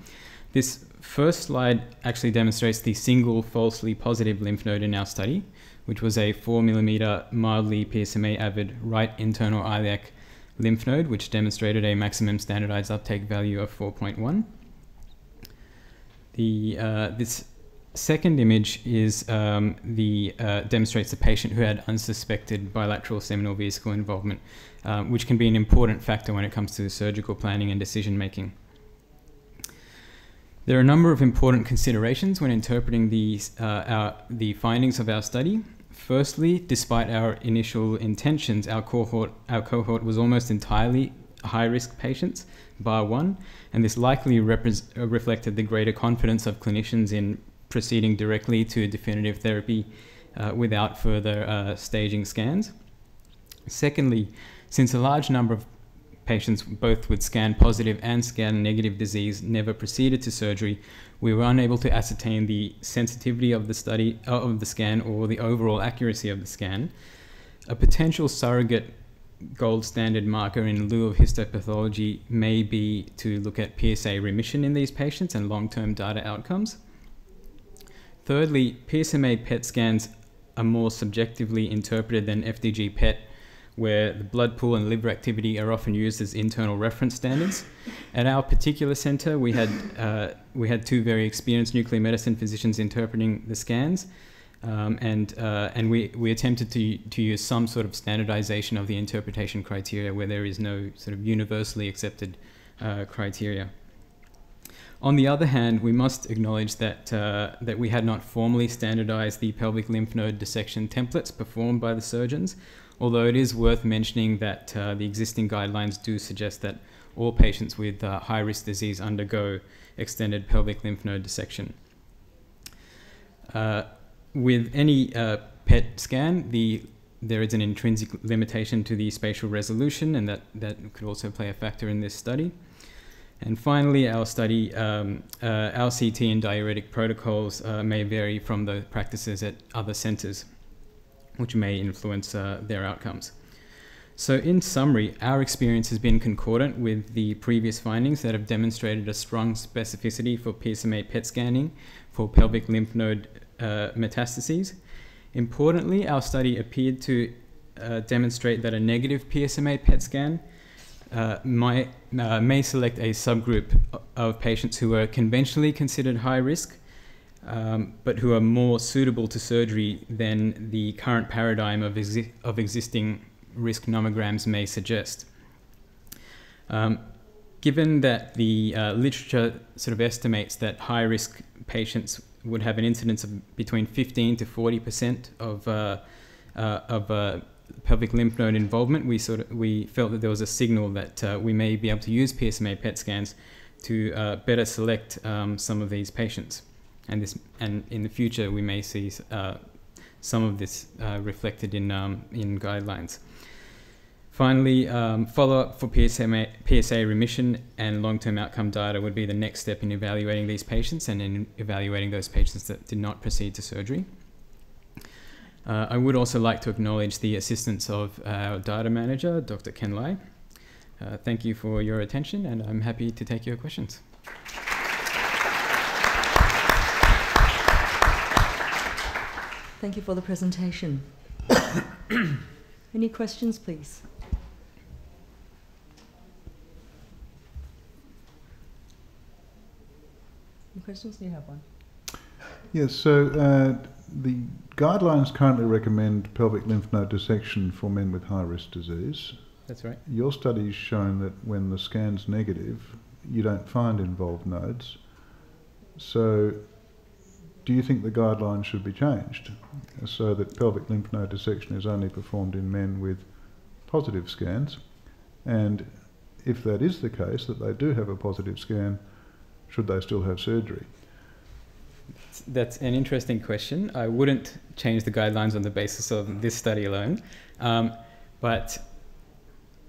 Speaker 8: This first slide actually demonstrates the single falsely positive lymph node in our study, which was a 4 millimeter mildly PSMA avid right internal iliac lymph node, which demonstrated a maximum standardized uptake value of 4.1. The, uh, this second image is um, the, uh, demonstrates a patient who had unsuspected bilateral seminal vesicle involvement, um, which can be an important factor when it comes to surgical planning and decision making. There are a number of important considerations when interpreting these, uh, our, the findings of our study. Firstly, despite our initial intentions, our cohort, our cohort was almost entirely high risk patients, bar one, and this likely uh, reflected the greater confidence of clinicians in proceeding directly to definitive therapy uh, without further uh, staging scans. Secondly, since a large number of patients, both with scan positive and scan negative disease, never proceeded to surgery, we were unable to ascertain the sensitivity of the study uh, of the scan or the overall accuracy of the scan. A potential surrogate gold standard marker in lieu of histopathology may be to look at PSA remission in these patients and long-term data outcomes. Thirdly, PSMA PET scans are more subjectively interpreted than FDG PET, where the blood pool and liver activity are often used as internal reference standards. At our particular center, we had uh, we had two very experienced nuclear medicine physicians interpreting the scans, um, and uh, and we, we attempted to to use some sort of standardization of the interpretation criteria where there is no sort of universally accepted uh, criteria. On the other hand, we must acknowledge that, uh, that we had not formally standardized the pelvic lymph node dissection templates performed by the surgeons, although it is worth mentioning that uh, the existing guidelines do suggest that all patients with uh, high risk disease undergo extended pelvic lymph node dissection. Uh, with any uh, PET scan, the there is an intrinsic limitation to the spatial resolution, and that, that could also play a factor in this study. And finally, our study, um, uh, LCT and diuretic protocols uh, may vary from the practices at other centers, which may influence uh, their outcomes. So, in summary, our experience has been concordant with the previous findings that have demonstrated a strong specificity for PSMA PET scanning for pelvic lymph node uh, metastases. Importantly, our study appeared to uh, demonstrate that a negative PSMA PET scan uh, might, uh, may select a subgroup of patients who are conventionally considered high risk, um, but who are more suitable to surgery than the current paradigm of, exi- of existing risk nomograms may suggest. Um, given that the uh, literature sort of estimates that high risk patients would have an incidence of between 15 to 40 percent of uh, uh, of uh, pelvic lymph node involvement, we sort of we felt that there was a signal that uh, we may be able to use PSMA PET scans to uh, better select um, some of these patients, and this and in the future we may see uh, some of this reflected in um, in guidelines. Finally, um, follow-up for PSMA, PSA remission and long-term outcome data would be the next step in evaluating these patients and in evaluating those patients that did not proceed to surgery. Uh, I would also like to acknowledge the assistance of our data manager, Dr. Ken Lai. Uh, thank you for your attention, and I'm happy to take your questions.
Speaker 4: Thank you for the presentation. Any questions, please? Any questions? You have one.
Speaker 1: Yes, so uh, the guidelines currently recommend pelvic lymph node dissection for men with high risk disease.
Speaker 8: That's right.
Speaker 1: Your study's shown that when the scan's negative, you don't find involved nodes. So, do you think the guidelines should be changed so that pelvic lymph node dissection is only performed in men with positive scans? And if that is the case, that they do have a positive scan, should they still have surgery?
Speaker 8: That's an interesting question. I wouldn't change the guidelines on the basis of this study alone, um, but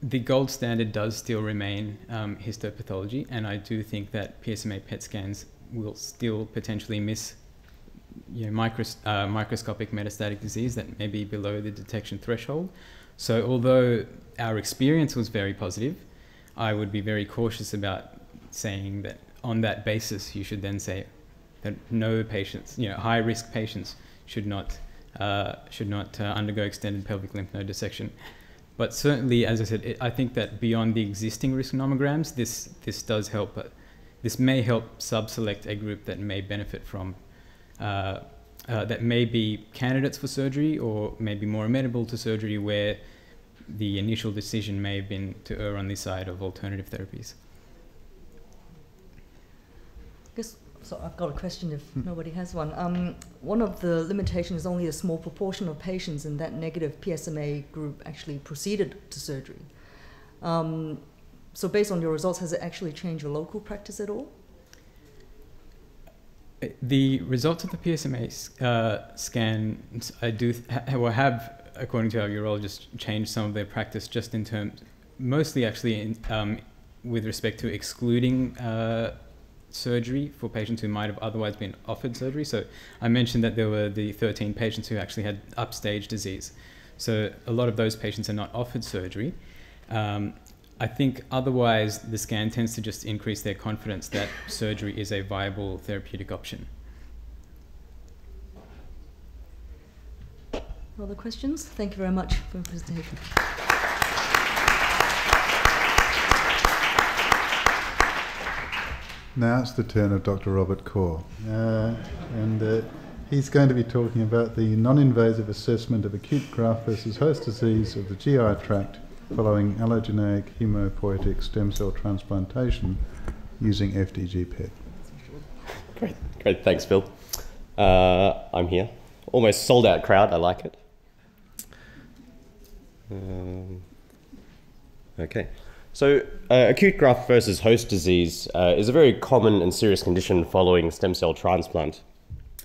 Speaker 8: the gold standard does still remain um, histopathology, and I do think that PSMA PET scans will still potentially miss you know, micros- uh, microscopic metastatic disease that may be below the detection threshold. So, although our experience was very positive, I would be very cautious about saying that on that basis you should then say that no patients, you know, high risk patients should not uh, should not uh, undergo extended pelvic lymph node dissection. But certainly, as I said, it, I think that beyond the existing risk nomograms, this this does help. But this may help subselect a group that may benefit from. Uh, uh, that may be candidates for surgery or may be more amenable to surgery where the initial decision may have been to err on the side of alternative therapies.
Speaker 4: I Guess, so I've got a question if nobody has one. Um, one of the limitations is only a small proportion of patients in that negative PSMA group actually proceeded to surgery. Um, so based on your results, has it actually changed your local practice at all?
Speaker 8: The results of the PSMA uh, scan, I do ha- well, have, according to our urologist, changed some of their practice just in terms, mostly actually in, um, with respect to excluding uh, surgery for patients who might have otherwise been offered surgery. So I mentioned that there were the 13 patients who actually had upstage disease. So a lot of those patients are not offered surgery. Um, I think otherwise the scan tends to just increase their confidence that surgery is a viable therapeutic option.
Speaker 4: Other questions? Thank you very much for your presentation.
Speaker 1: Now it's the turn of Dr. Robert Kaur, uh, and uh, he's going to be talking about the non-invasive assessment of acute graft versus host disease of the GI tract following allogeneic hemopoietic stem cell transplantation using FDG PET.
Speaker 9: Great, great. Thanks, Phil. Uh, I'm here. Almost sold out crowd. I like it. Um, okay. So, uh, acute graft versus host disease uh, is a very common and serious condition following stem cell transplant.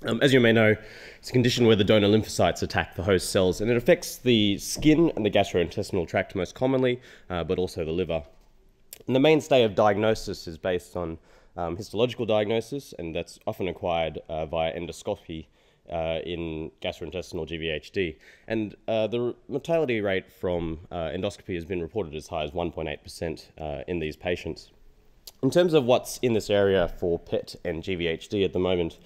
Speaker 9: Um, as you may know, it's a condition where the donor lymphocytes attack the host cells, and it affects the skin and the gastrointestinal tract most commonly, uh, but also the liver. And the mainstay of diagnosis is based on um, histological diagnosis, and that's often acquired uh, via endoscopy uh, in gastrointestinal GVHD. And uh, the mortality rate from uh, endoscopy has been reported as high as 1.8% uh, in these patients. In terms of what's in this area for PET and GVHD at the moment,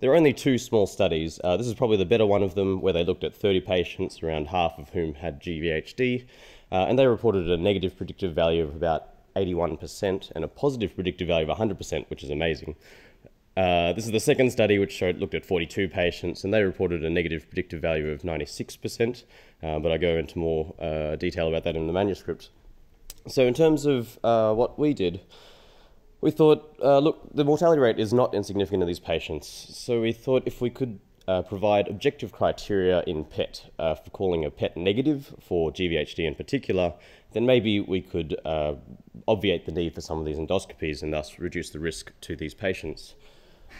Speaker 9: there are only two small studies. Uh, this is probably the better one of them, where they looked at 30 patients, around half of whom had GVHD, uh, and they reported a negative predictive value of about 81% and a positive predictive value of 100%, which is amazing. Uh, this is the second study, which showed, looked at 42 patients, and they reported a negative predictive value of 96%. Uh, but I go into more uh, detail about that in the manuscript. So, in terms of uh, what we did, we thought, uh, look, the mortality rate is not insignificant in these patients. So, we thought if we could uh, provide objective criteria in PET for calling a PET negative for GVHD in particular, then maybe we could obviate the need for some of these endoscopies and thus reduce the risk to these patients.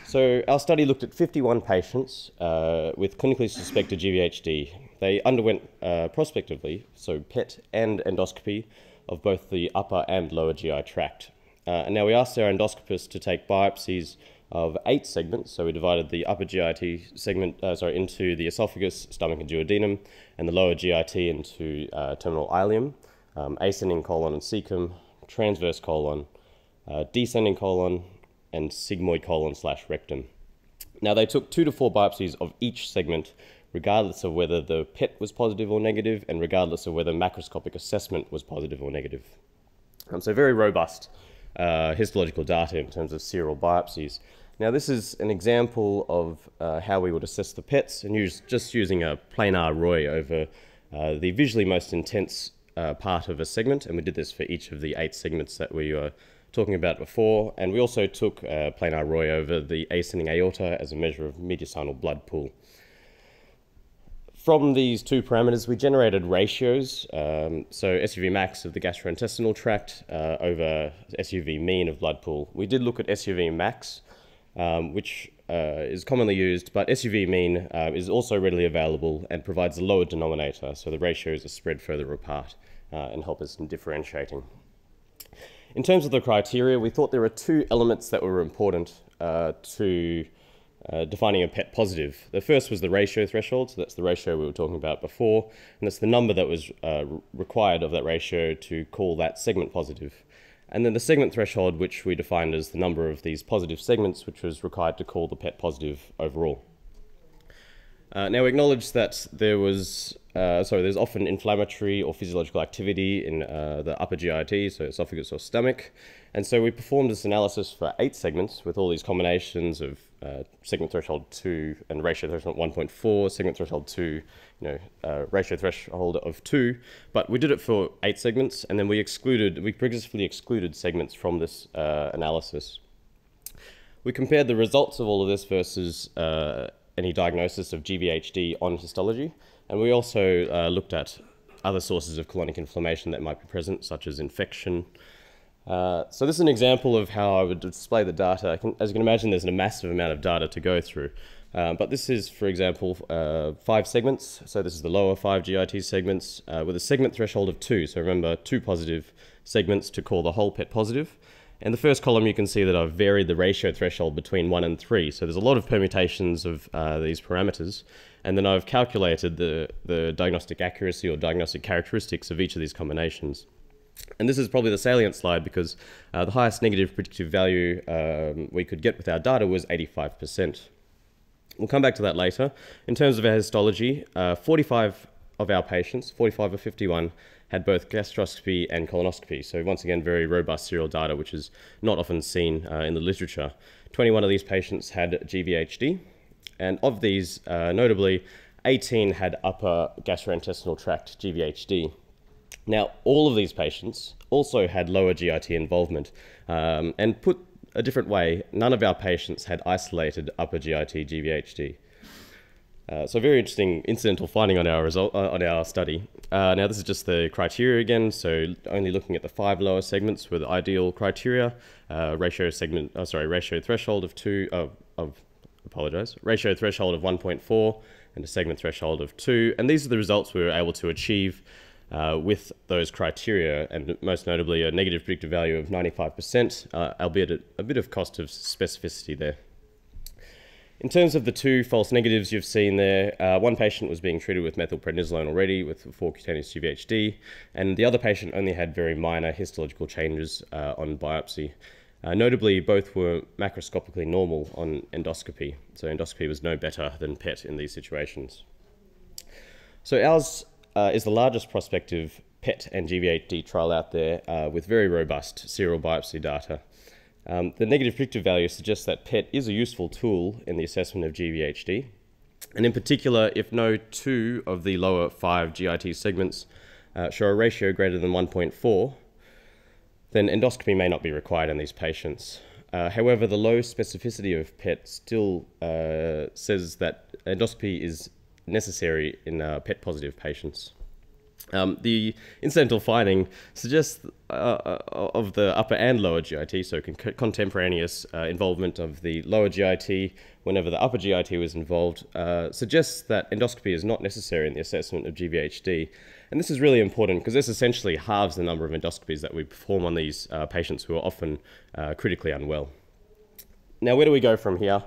Speaker 9: So our study looked at 51 patients uh, with clinically suspected GVHD. They underwent uh, prospectively, so PET and endoscopy, of both the upper and lower GI tract. Uh, and now we asked our endoscopists to take biopsies of eight segments. So we divided the upper GIT segment, uh, sorry, into the esophagus, stomach, and duodenum, and the lower GIT into uh, terminal ileum, um, ascending colon and cecum, transverse colon, uh, descending colon, and sigmoid colon slash rectum. Now, they took two to four biopsies of each segment, regardless of whether the PET was positive or negative, and regardless of whether macroscopic assessment was positive or negative. Um, so, very robust uh, histological data in terms of serial biopsies. Now, this is an example of uh, how we would assess the PETs, and use, just using a planar ROI over uh, the visually most intense uh, part of a segment, and we did this for each of the eight segments that we were talking about before, and we also took uh, planar ROI over the ascending aorta as a measure of mediastinal blood pool. From these two parameters, we generated ratios, um, so SUV max of the gastrointestinal tract uh, over SUV mean of blood pool. We did look at SUV max, um, which uh, is commonly used, but SUV mean uh, is also readily available and provides a lower denominator, so the ratios are spread further apart uh, and help us in differentiating. In terms of the criteria, we thought there were two elements that were important uh, to uh, defining a PET positive. The first was the ratio threshold, so that's the ratio we were talking about before, and that's the number that was uh, required of that ratio to call that segment positive. And then the segment threshold, which we defined as the number of these positive segments, which was required to call the PET positive overall. Uh, now we acknowledge that there was, uh, sorry, there's often inflammatory or physiological activity in uh, the upper GIT, so esophagus or stomach, and so we performed this analysis for eight segments with all these combinations of uh, segment threshold 2 and ratio threshold 1.4, segment threshold 2, you know, uh, ratio threshold of 2. But we did it for eight segments, and then we excluded, we progressively excluded segments from this uh, analysis. We compared the results of all of this versus uh, any diagnosis of GVHD on histology, and we also uh, looked at other sources of colonic inflammation that might be present, such as infection, uh, so this is an example of how I would display the data. Can, as you can imagine, there's a massive amount of data to go through. Uh, but this is, for example, uh, five segments. So this is the lower five GIT segments uh, with a segment threshold of two. So remember, two positive segments to call the whole PET positive. In the first column, you can see that I've varied the ratio threshold between one and three. So there's a lot of permutations of uh, these parameters. And then I've calculated the, the diagnostic accuracy or diagnostic characteristics of each of these combinations. And this is probably the salient slide because uh, the highest negative predictive value um, we could get with our data was 85%. We'll come back to that later. In terms of our histology, uh, 45 of our patients, 45 of 51, had both gastroscopy and colonoscopy. So once again, very robust serial data, which is not often seen uh, in the literature. 21 of these patients had GVHD, and of these, uh, notably, 18 had upper gastrointestinal tract GVHD. Now, all of these patients also had lower GIT involvement. Um, and put a different way, none of our patients had isolated upper GIT GVHD. Uh, so very interesting incidental finding on our result uh, on our study. Uh, now this is just the criteria again. So only looking at the five lower segments with ideal criteria, uh, ratio segment, oh, sorry, ratio threshold of two of, of apologize, ratio threshold of 1.4 and a segment threshold of two. And these are the results we were able to achieve uh, with those criteria, and most notably a negative predictive value of 95%, uh, albeit a, a bit of cost of specificity there. In terms of the two false negatives you've seen there, uh, one patient was being treated with methylprednisolone already with for cutaneous GVHD, and the other patient only had very minor histological changes uh, on biopsy. Uh, notably, both were macroscopically normal on endoscopy, so endoscopy was no better than PET in these situations. So ours uh, is the largest prospective PET and GVHD trial out there uh, with very robust serial biopsy data. Um, the negative predictive value suggests that PET is a useful tool in the assessment of GVHD. And in particular, if no two of the lower five GIT segments uh, show a ratio greater than 1.4, then endoscopy may not be required in these patients. Uh, however, the low specificity of PET still uh, says that endoscopy is necessary in uh, PET positive patients. Um, the incidental finding suggests uh, uh of the upper and lower GIT, so con contemporaneous uh, involvement of the lower GIT whenever the upper GIT was involved, uh, suggests that endoscopy is not necessary in the assessment of GVHD. And this is really important because this essentially halves the number of endoscopies that we perform on these uh, patients who are often uh, critically unwell. Now, where do we go from here?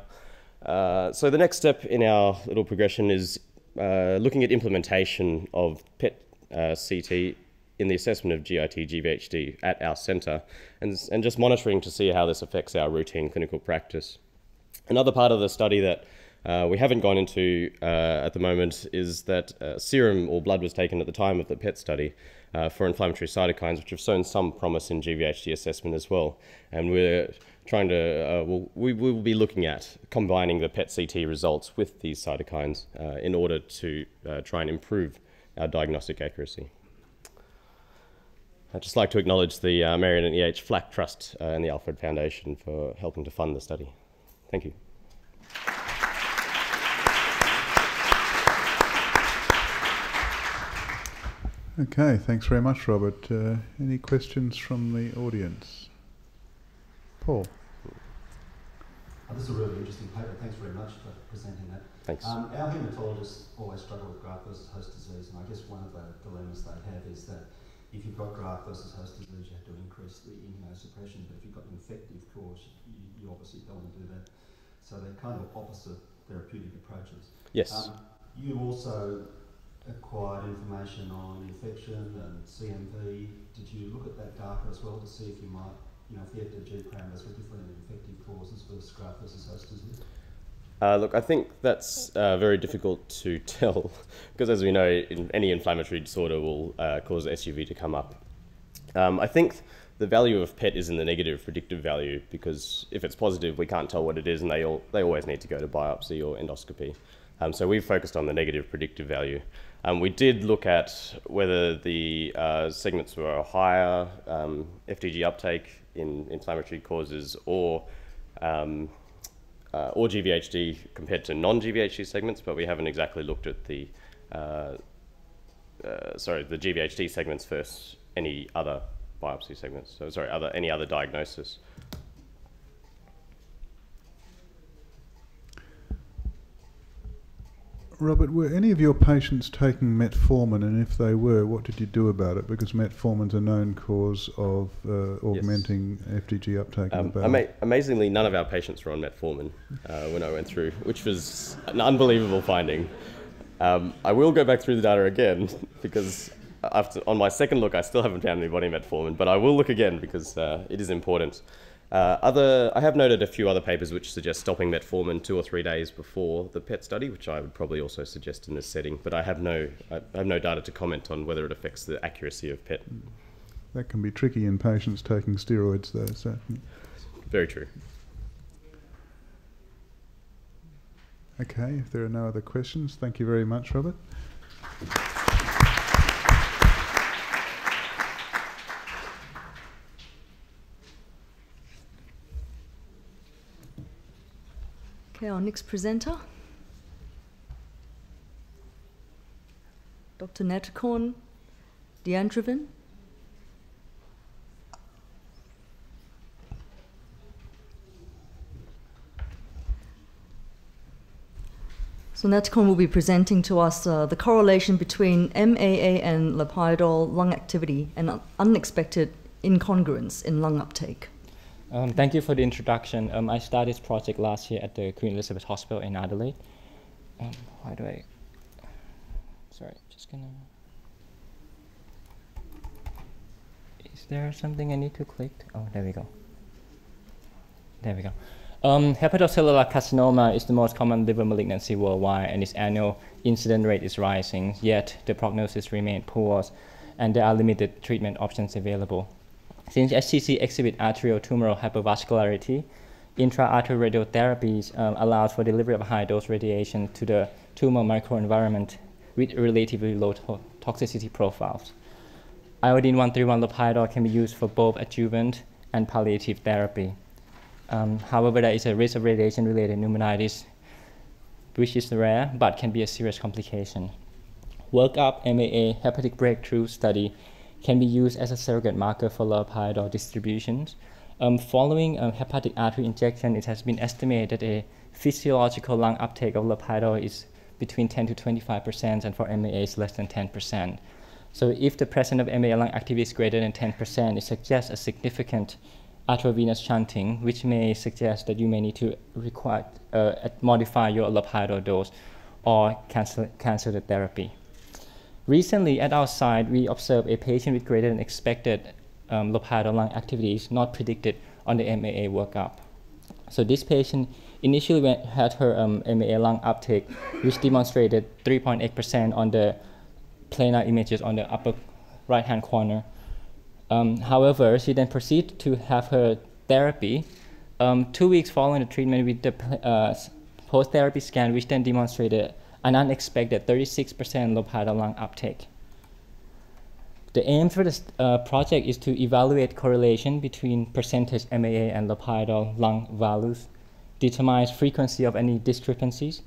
Speaker 9: so the next step in our little progression is uh, looking at implementation of PET uh, CT in the assessment of GIT GVHD at our centre and, and just monitoring to see how this affects our routine clinical practice. Another part of the study that uh, we haven't gone into uh, at the moment is that uh, serum or blood was taken at the time of the PET study uh, for inflammatory cytokines, which have shown some promise in GVHD assessment as well. And we're trying to, uh, we'll, we will be looking at combining the PET CT results with these cytokines uh, in order to uh, try and improve our diagnostic accuracy. I'd just like to acknowledge the uh, Marian and E.H. Flack Trust uh, and the Alfred Foundation for helping to fund the study. Thank you.
Speaker 1: Okay, thanks very much, Robert. Uh, any questions from the audience? Paul.
Speaker 3: Oh, this is a really interesting paper. Thanks very much for presenting that.
Speaker 9: Thanks.
Speaker 3: Um, our haematologists always struggle with graft versus host disease, and I guess one of the dilemmas they have is that if you've got graft versus host disease, you have to increase the immunosuppression, but if you've got an infective cause, you, you obviously don't want to do that. So they're kind of opposite therapeutic approaches.
Speaker 9: Yes.
Speaker 3: Um, you also acquired information on infection and CMV. Did you look at that data as well to see if you might, you know, if different in infective causes graft versus host disease?
Speaker 9: Uh, look, I think that's uh, very difficult to tell because, as we know, in, any inflammatory disorder will uh, cause SUV to come up. Um, I think the value of PET is in the negative predictive value because if it's positive, we can't tell what it is, and they all they always need to go to biopsy or endoscopy. Um, so we've focused on the negative predictive value. Um, we did look at whether the uh, segments were higher um, FDG uptake in inflammatory causes or um, uh, or GVHD compared to non-GVHD segments, but we haven't exactly looked at the uh, uh, sorry the GVHD segments versus any other biopsy segments. So sorry, other any other diagnosis.
Speaker 1: Robert, were any of your patients taking metformin, and if they were, what did you do about it? Because metformin's a known cause of uh, augmenting FDG uptake in
Speaker 9: Um, ama- amazingly, none of our patients were on metformin uh, when I went through, which was an unbelievable finding. Um, I will go back through the data again because after, on my second look, I still haven't found anybody on metformin, but I will look again because uh, it is important. Uh, other, I have noted a few other papers which suggest stopping metformin two or three days before the PET study, which I would probably also suggest in this setting. But I have no, I have no data to comment on whether it affects the accuracy of PET.
Speaker 1: That can be tricky in patients taking steroids, though. So,
Speaker 9: Very true.
Speaker 1: okay, if there are no other questions, thank you very much, Robert.
Speaker 4: Okay, our next presenter, Dr. Natakorn Diandrovin. So Natakorn will be presenting to us uh, the correlation between MAA and Lipiodol lung activity and un- unexpected incongruence in lung uptake.
Speaker 10: Um, thank you for the introduction. Um, I started this project last year at the Queen Elizabeth Hospital in Adelaide. Um, why do I? Sorry, just gonna. Is there something I need to click? Oh, there we go. There we go. Um, hepatocellular carcinoma is the most common liver malignancy worldwide, and its annual incidence rate is rising. Yet the prognosis remains poor, and there are limited treatment options available. Since HCC exhibit arterial tumoral hypervascularity, intra-arterial radiotherapies um, allows for delivery of high-dose radiation to the tumor microenvironment with relatively low to- toxicity profiles. Iodine 131 Lipiodol can be used for both adjuvant and palliative therapy. Um, however, there is a risk of radiation-related pneumonitis, which is rare but can be a serious complication. Workup MAA hepatic breakthrough study can be used as a surrogate marker for Lipiodol distributions. Um, following um, hepatic artery injection, it has been estimated a physiological lung uptake of Lipiodol is between 10 to 25 percent, and for MAA is less than 10 percent. So, if the presence of MAA lung activity is greater than 10 percent, it suggests a significant arteriovenous shunting, which may suggest that you may need to require uh, modify your Lipiodol dose or cancel, cancel the therapy. Recently, at our site, we observed a patient with greater than expected um, Lipiodol lung activities not predicted on the MAA workup. So this patient initially went, had her um, MAA lung uptake, which demonstrated 3.8% on the planar images on the upper right-hand corner. Um, however, she then proceeded to have her therapy um, two weeks following the treatment with the uh, post-therapy scan, which then demonstrated an unexpected 36% Lipiodol lung uptake. The aim for this uh, project is to evaluate correlation between percentage MAA and Lipiodol lung values, determine frequency of any discrepancies,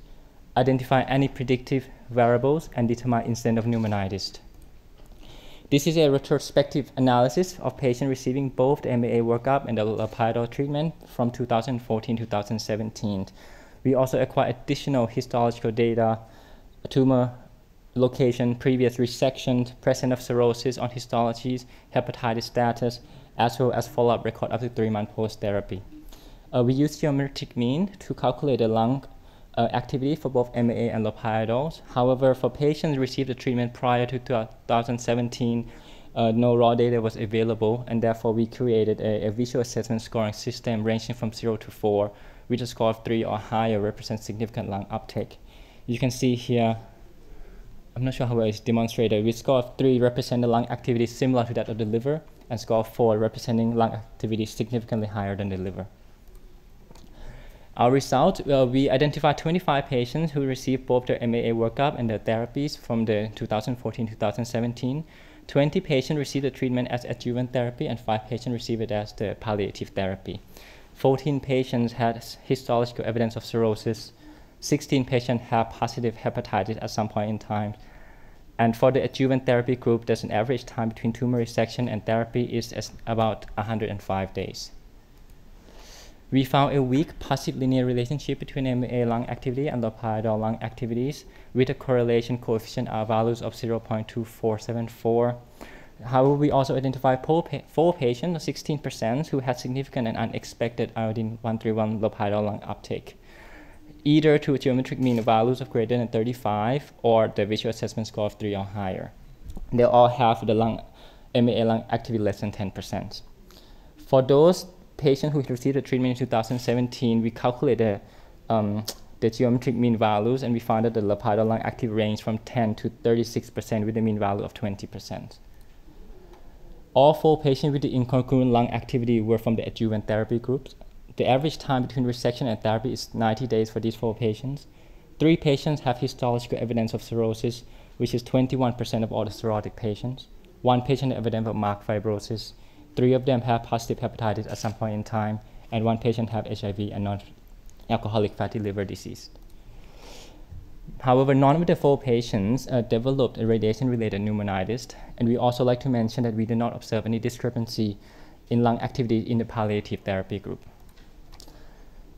Speaker 10: identify any predictive variables, and determine incidence of pneumonitis. This is a retrospective analysis of patients receiving both the MAA workup and the Lipiodol treatment from 2014-2017. We also acquired additional histological data, tumor location, previous resection, presence of cirrhosis on histologies, hepatitis status, as well as follow-up record to three months post-therapy. Uh, we use geometric mean to calculate the lung uh, activity for both MAA and Lipiodols. However, for patients received the treatment prior to 2017, uh, no raw data was available, and therefore we created a, a, visual assessment scoring system ranging from 0 to 4, which a score of 3 or higher represents significant lung uptake. You can see here, I'm not sure how well it's demonstrated, with score of 3 represent the lung activity similar to that of the liver, and score of 4 representing lung activity significantly higher than the liver. Our result, uh, we identified 25 patients who received both the MAA workup and the therapies from the 2014-2017. 20 patients received the treatment as adjuvant therapy and 5 patients received it as the palliative therapy. 14 patients had histological evidence of cirrhosis. 16 patients had positive hepatitis at some point in time. And for the adjuvant therapy group, there's an average time between tumor resection and therapy is about 105 days. We found a weak positive linear relationship between MAA lung activity and Lipiodol lung activities with a correlation coefficient R values of 0.2474. However, we also identified four patients, 16%, who had significant and unexpected iodine 131 Lipiodol lung uptake, either to geometric mean values of greater than 35 or the visual assessment score of 3 or higher. They all have the lung MAA lung activity less than 10%. For those patients who received the treatment in 2017, we calculated um, the geometric mean values and we found that the Lipiodol lung active range from 10 to 36% with a mean value of 20%. All four patients with the incongruent lung activity were from the adjuvant therapy groups. The average time between resection and therapy is 90 days for these four patients. Three patients have histological evidence of cirrhosis, which is 21% of all the cirrhotic patients. One patient evidence of marked fibrosis, Three of them have positive hepatitis at some point in time, and one patient have HIV and non-alcoholic fatty liver disease. However, none of the four patients uh, developed a radiation-related pneumonitis, and we also like to mention that we did not observe any discrepancy in lung activity in the palliative therapy group.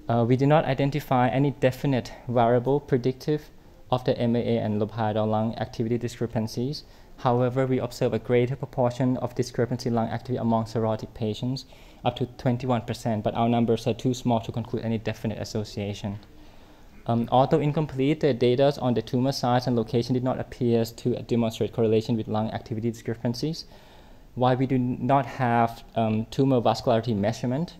Speaker 10: Uh, we did not identify any definite variable predictive of the MAA and Lipiodol lung activity discrepancies, However, we observe a greater proportion of discrepancy lung activity among cirrhotic patients, up to 21%, but our numbers are too small to conclude any definite association. Um, although incomplete, the data on the tumor size and location did not appear to demonstrate correlation with lung activity discrepancies. While we do not have um, tumor vascularity measurement,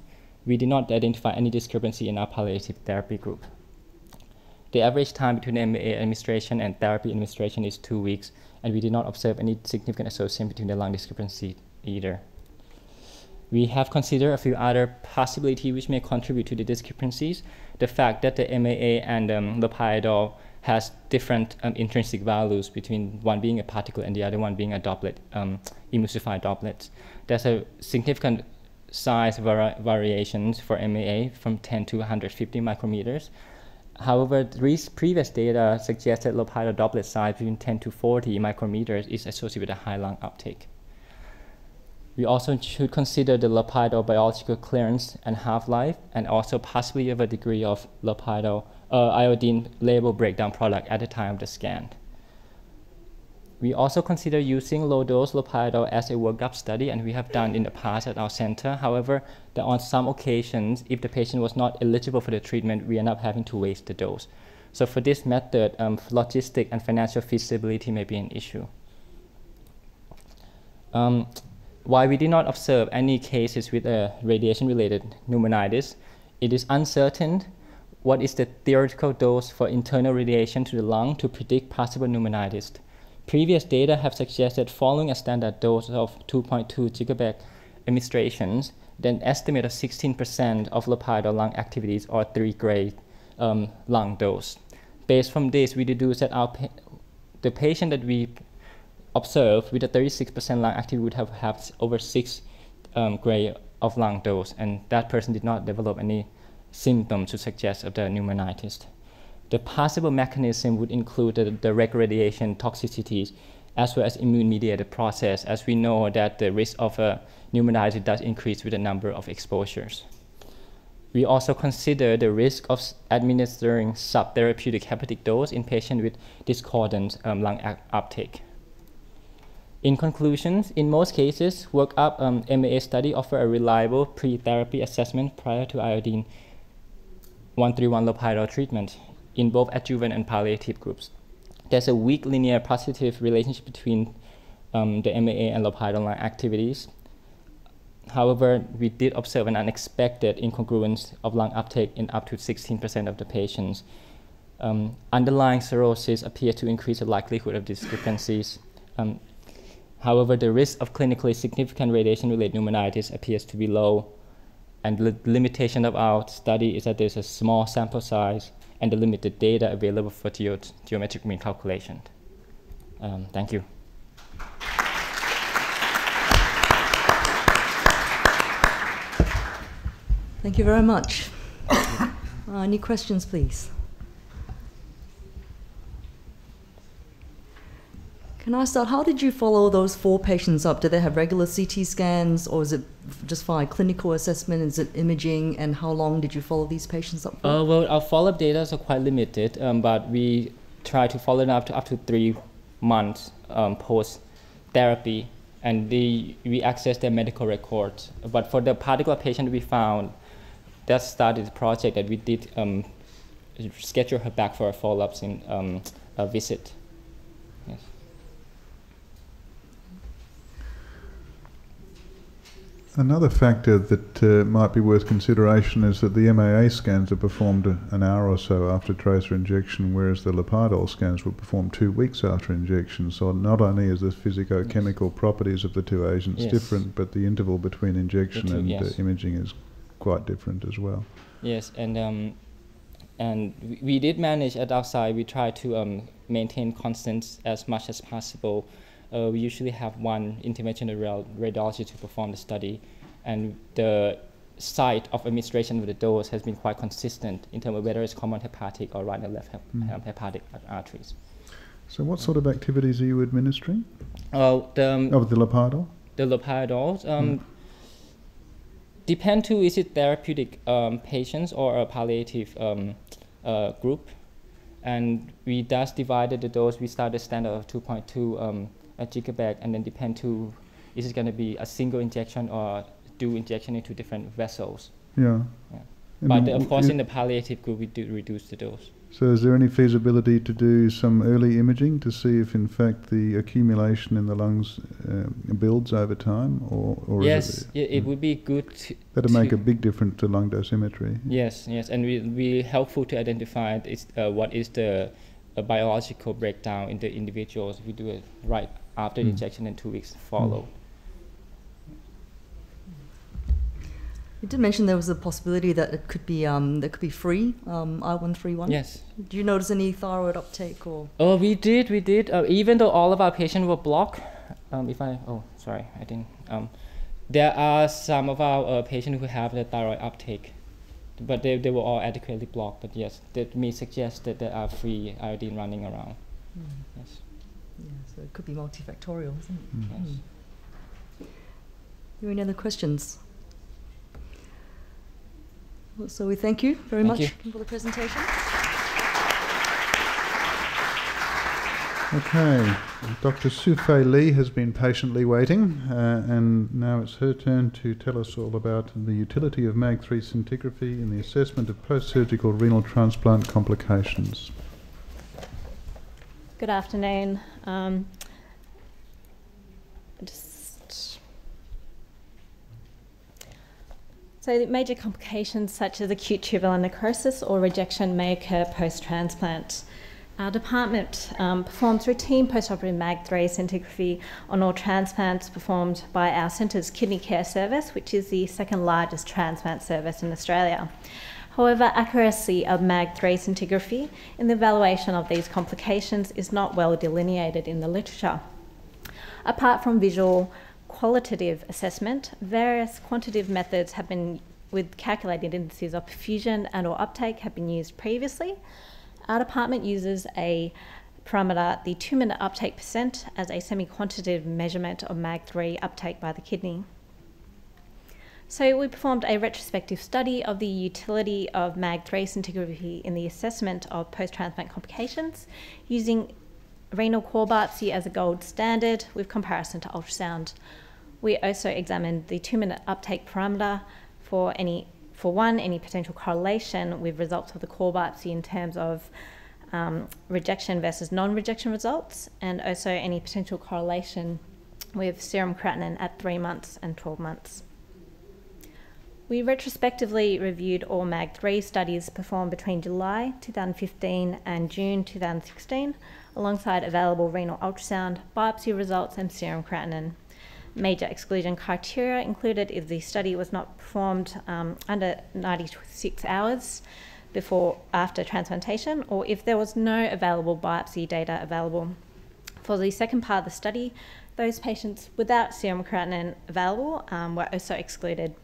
Speaker 10: we did not identify any discrepancy in our palliative therapy group. The average time between MAA administration and therapy administration is two weeks, and we did not observe any significant association between the lung discrepancy either. We have considered a few other possibilities which may contribute to the discrepancies. The fact that the MAA and um, the Lipiodol has different um, intrinsic values between one being a particle and the other one being a droplet, um, emulsified droplets. There's a significant size vari variations for MAA from 10 to 150 micrometers, However, previous data suggested that Lipiodol droplet size between 10 to 40 micrometers is associated with a high lung uptake. We also should consider the Lipiodol biological clearance and half-life, and also possibly of a degree of Lipiodol uh, iodine label breakdown product at the time of the scan. We also consider using low-dose Lipiodol as a workup study, and we have done in the past at our center. However, that on some occasions, if the patient was not eligible for the treatment, we end up having to waste the dose. So for this method, um, logistic and financial feasibility may be an issue. Um, while we did not observe any cases with a radiation-related pneumonitis, it is uncertain what is the theoretical dose for internal radiation to the lung to predict possible pneumonitis. Previous data have suggested following a standard dose of 2.2 gigabecquerel administrations, then estimate of 16% of Lipiodol lung activities or 3 grade um, lung dose. Based from this, we deduce that our pa the patient that we observed with a 36% lung activity would have had over 6 um, grade of lung dose, and that person did not develop any symptoms to suggest of the pneumonitis. The possible mechanism would include the direct radiation toxicities as well as immune-mediated process, as we know that the risk of a pneumonitis does increase with the number of exposures. We also consider the risk of administering subtherapeutic hepatic dose in patients with discordant um, lung uptake. In conclusion, in most cases, workup um, MAA study offer a reliable pre-therapy assessment prior to iodine 131 Lipiodol treatment in both adjuvant and palliative groups. There's a weak linear positive relationship between um, the MAA and Lipiodol activities. However, we did observe an unexpected incongruence of lung uptake in up to 16% of the patients. Um, underlying cirrhosis appears to increase the likelihood of discrepancies. Um, however, the risk of clinically significant radiation-related pneumonitis appears to be low, and the limitation of our study is that there's a small sample size and the limited data available for ge- geometric mean calculation. Um, thank you.
Speaker 4: Thank you very much. uh, any questions, please? Can I start? How did you follow those four patients up? Did they have regular CT scans, or is it just via clinical assessment? Is it imaging? And how long did you follow these patients up for?
Speaker 10: Uh, well, our follow-up data are quite limited, um, but we try to follow them up to up to three months um, post therapy, and we access their medical records. But for the particular patient we found, that started the project that we did um, schedule her back for a follow up um, visit.
Speaker 1: Another factor that uh, might be worth consideration is that the MAA scans are performed an hour or so after tracer injection, whereas the Lipiodol scans were performed two weeks after injection. So not only is the physicochemical yes. properties of the two agents yes. different, but the interval between injection two, and yes. uh, imaging is quite different as well.
Speaker 10: Yes, and um, and we did manage at our side. We try to um, maintain constants as much as possible uh, we usually have one interventional radiologist to perform the study, and the site of administration of the dose has been quite consistent in terms of whether it's common hepatic or right and left hep- mm. hepatic arteries.
Speaker 1: So, what sort of activities are you administering?
Speaker 10: Uh, the, um,
Speaker 1: of the Lipiodol?
Speaker 10: The Lipiodol. Um, mm. Depend to is it therapeutic um, patients or a palliative um, uh, group, and we thus divided the dose. We started standard of 2.2 um, a gigabag and then depend to is it going to be a single injection or do injection into different vessels.
Speaker 1: Yeah.
Speaker 10: yeah. But of course, in the palliative group, we do reduce the dose.
Speaker 1: So, is there any feasibility to do some early imaging to see if, in fact, the accumulation in the lungs uh, builds over time, or, or
Speaker 10: yes,
Speaker 1: it,
Speaker 10: yeah, it would be good.
Speaker 1: That'd make a big difference to lung dosimetry.
Speaker 10: Yes, yes, and we be helpful to identify is, uh, what is the uh, biological breakdown in the individuals. If we do it right after mm. injection and two weeks follow. Mm.
Speaker 4: You did mention there was a possibility that it could be um, that could be free um, I one three one.
Speaker 10: Yes.
Speaker 4: Do you notice any thyroid uptake or?
Speaker 10: Oh, we did, we did. Uh, even though all of our patients were blocked, um, if I oh sorry, I didn't. Um, there are some of our uh, patients who have the thyroid uptake, but they, they were all adequately blocked. But yes, that may suggest that there are free iodine running around. Mm. Yes.
Speaker 4: Yeah, so it could be multifactorial, isn't it?
Speaker 1: Mm. Yes.
Speaker 4: Mm. Any other questions? Well, so we thank you very
Speaker 10: thank
Speaker 4: much
Speaker 10: you.
Speaker 4: for the presentation.
Speaker 1: Okay, Dr. Sufei Li has been patiently waiting, uh, and now it's her turn to tell us all about the utility of MAG3 scintigraphy in the assessment of post surgical renal transplant complications.
Speaker 11: Good afternoon. Um, just so major complications such as acute tubular necrosis or rejection may occur post-transplant. Our department um, performs routine postoperative MAG3 scintigraphy on all transplants performed by our centre's kidney care service, which is the second largest transplant service in Australia. However, accuracy of MAG3 scintigraphy in the evaluation of these complications is not well delineated in the literature. Apart from visual qualitative assessment, various quantitative methods have been with calculated indices of perfusion and or uptake have been used previously. Our department uses a parameter, the two minute uptake percent, as a semi quantitative measurement of MAG3 uptake by the kidney. So, we performed a retrospective study of the utility of MAG3 scintigraphy in the assessment of post transplant complications using renal core biopsy as a gold standard with comparison to ultrasound. We also examined the two minute uptake parameter for any for one, any potential correlation with results of the core biopsy in terms of um, rejection versus non rejection results, and also any potential correlation with serum creatinine at three months and 12 months. We retrospectively reviewed all MAG3 studies performed between July 2015 and June 2016, alongside available renal ultrasound, biopsy results, and serum creatinine major exclusion criteria included if the study was not performed um, under 96 hours before after transplantation or if there was no available biopsy data available. For the second part of the study, those patients without serum creatinine available um, were also excluded.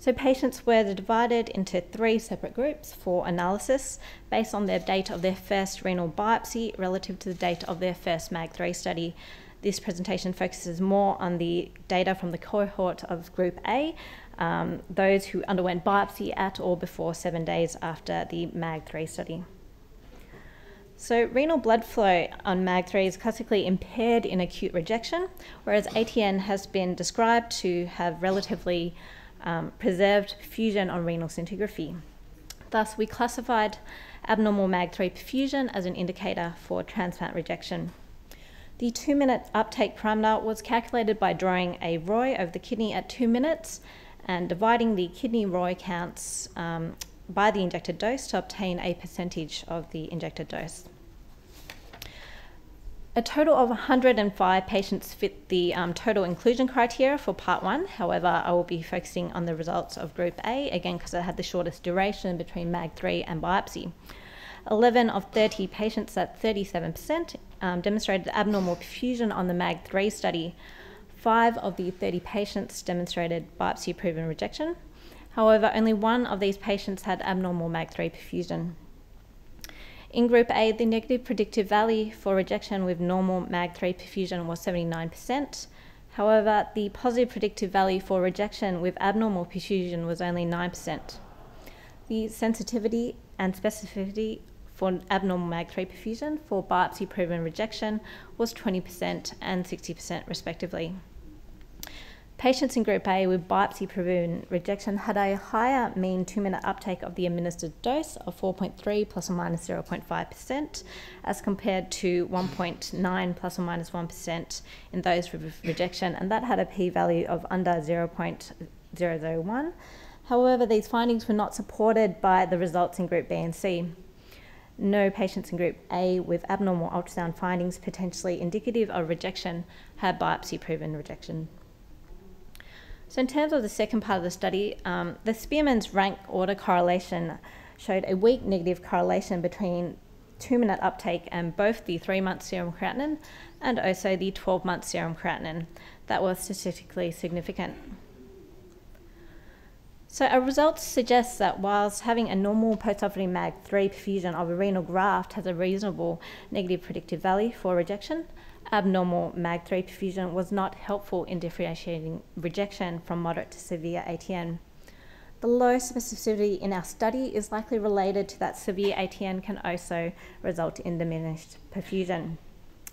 Speaker 11: So patients were divided into three separate groups for analysis based on the date of their first renal biopsy relative to the date of their first MAG3 study this presentation focuses more on the data from the cohort of Group A, um, those who underwent biopsy at or before seven days after the MAG3 study. So, renal blood flow on MAG3 is classically impaired in acute rejection, whereas ATN has been described to have relatively um, preserved perfusion on renal scintigraphy. Thus, we classified abnormal MAG3 perfusion as an indicator for transplant rejection. The two minute uptake parameter was calculated by drawing a ROI over the kidney at two minutes and dividing the kidney ROI counts um, by the injected dose to obtain a percentage of the injected dose. A total of 105 patients fit the um, total inclusion criteria for part one. However, I will be focusing on the results of group A again because it had the shortest duration between MAG3 and biopsy. 11 of 30 patients at 37% um, demonstrated abnormal perfusion on the MAG3 study. Five of the 30 patients demonstrated biopsy proven rejection. However, only one of these patients had abnormal MAG3 perfusion. In Group A, the negative predictive value for rejection with normal MAG3 perfusion was 79%. However, the positive predictive value for rejection with abnormal perfusion was only 9%. The sensitivity and specificity for abnormal MAG3 perfusion for biopsy proven rejection was 20% and 60% respectively. Patients in Group A with biopsy proven rejection had a higher mean two minute uptake of the administered dose of 4.3 plus or minus 0.5% as compared to 1.9 plus or minus 1 in those with rejection, and that had a p value of under 0.001. However, these findings were not supported by the results in Group B and C no patients in group A with abnormal ultrasound findings potentially indicative of rejection had biopsy proven rejection. So, in terms of the second part of the study, um, the Spearman's rank order correlation showed a weak negative correlation between two minute uptake and both the three month serum creatinine and also the 12 month serum creatinine. That was statistically significant. So our results suggest that whilst having a normal postoperative MAG3 perfusion of a renal graft has a reasonable negative predictive value for rejection, abnormal MAG3 perfusion was not helpful in differentiating rejection from moderate to severe ATN. The low specificity in our study is likely related to that severe ATN can also result in diminished perfusion,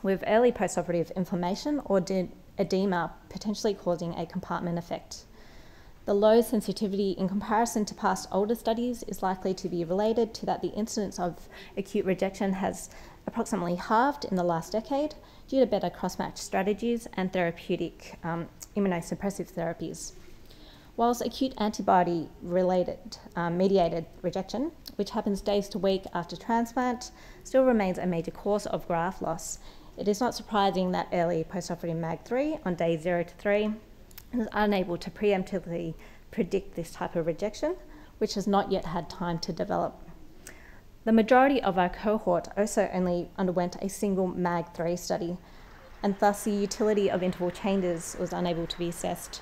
Speaker 11: with early postoperative inflammation or edema potentially causing a compartment effect. The low sensitivity in comparison to past older studies is likely to be related to that the incidence of acute rejection has approximately halved in the last decade due to better cross-match strategies and therapeutic um, immunosuppressive therapies. Whilst acute antibody related um, mediated rejection, which happens days to week after transplant, still remains a major cause of graft loss, it is not surprising that early postoperative MAG3 on day 0 to 3 is unable to preemptively predict this type of rejection, which has not yet had time to develop. The majority of our cohort also only underwent a single MAG3 study, and thus the utility of interval changes was unable to be assessed.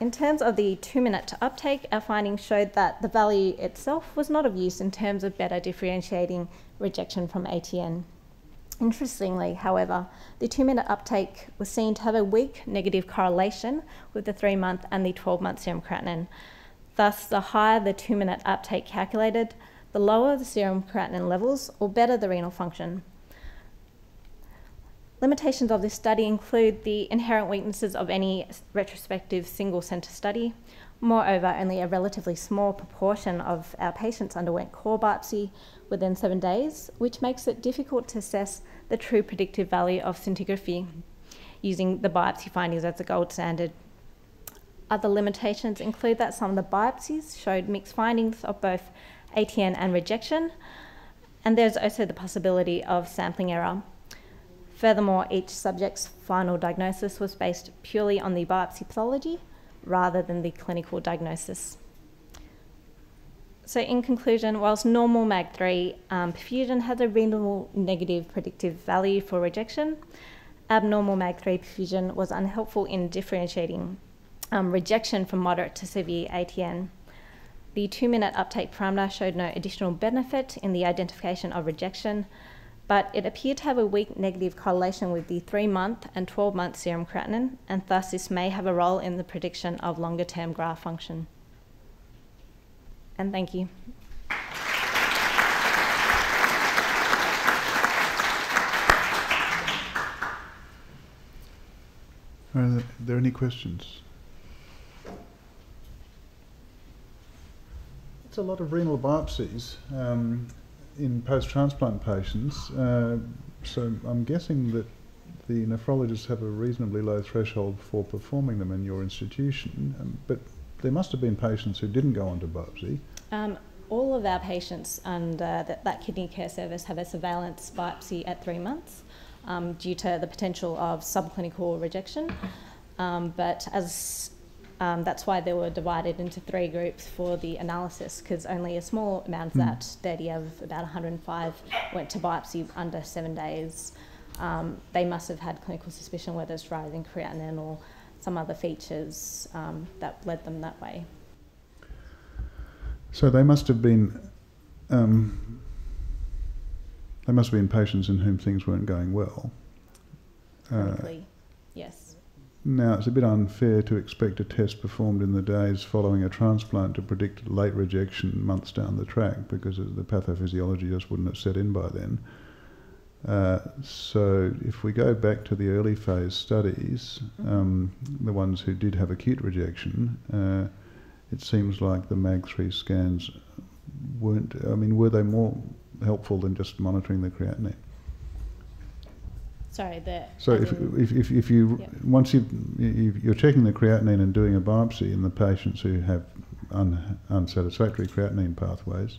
Speaker 11: In terms of the two minute uptake, our findings showed that the value itself was not of use in terms of better differentiating rejection from ATN. Interestingly, however, the two minute uptake was seen to have a weak negative correlation with the three month and the 12 month serum creatinine. Thus, the higher the two minute uptake calculated, the lower the serum creatinine levels or better the renal function. Limitations of this study include the inherent weaknesses of any retrospective single centre study. Moreover, only a relatively small proportion of our patients underwent core biopsy within seven days, which makes it difficult to assess the true predictive value of scintigraphy using the biopsy findings as the gold standard. Other limitations include that some of the biopsies showed mixed findings of both ATN and rejection, and there's also the possibility of sampling error. Furthermore, each subject's final diagnosis was based purely on the biopsy pathology rather than the clinical diagnosis. So, in conclusion, whilst normal MAG3 um, perfusion has a reasonable negative predictive value for rejection, abnormal MAG3 perfusion was unhelpful in differentiating um, rejection from moderate to severe ATN. The two minute uptake parameter showed no additional benefit in the identification of rejection, but it appeared to have a weak negative correlation with the three month and 12 month serum creatinine, and thus this may have a role in the prediction of longer term graft function. And thank you.
Speaker 1: Are there any questions? It's a lot of renal biopsies. Um, in post-transplant patients. Uh, so I'm guessing that the nephrologists have a reasonably low threshold for performing them in your institution, um, but there must have been patients who didn't go on to biopsy.
Speaker 11: Um, all of our patients under that, that, kidney care service have a surveillance biopsy at three months um, due to the potential of subclinical rejection. Um, but as um, that's why they were divided into three groups for the analysis because only a small amount of mm. that 30 of about 105 went to biopsy under seven days. Um, they must have had clinical suspicion whether it's rising creatinine or some other features um, that led them that way.
Speaker 1: So they must have been. Um, they must have been patients in whom things weren't going well.
Speaker 11: Uh, yes.
Speaker 1: Now, it's a bit unfair to expect a test performed in the days following a transplant to predict late rejection months down the track because the pathophysiology just wouldn't have set in by then. Uh, so, if we go back to the early phase studies, um, the ones who did have acute rejection, uh, it seems like the MAG3 scans weren't, I mean, were they more helpful than just monitoring the creatinine?
Speaker 11: Sorry, the.
Speaker 1: So if, if, if, if you once you you're checking the creatinine and doing a biopsy in the patients who have un, unsatisfactory creatinine pathways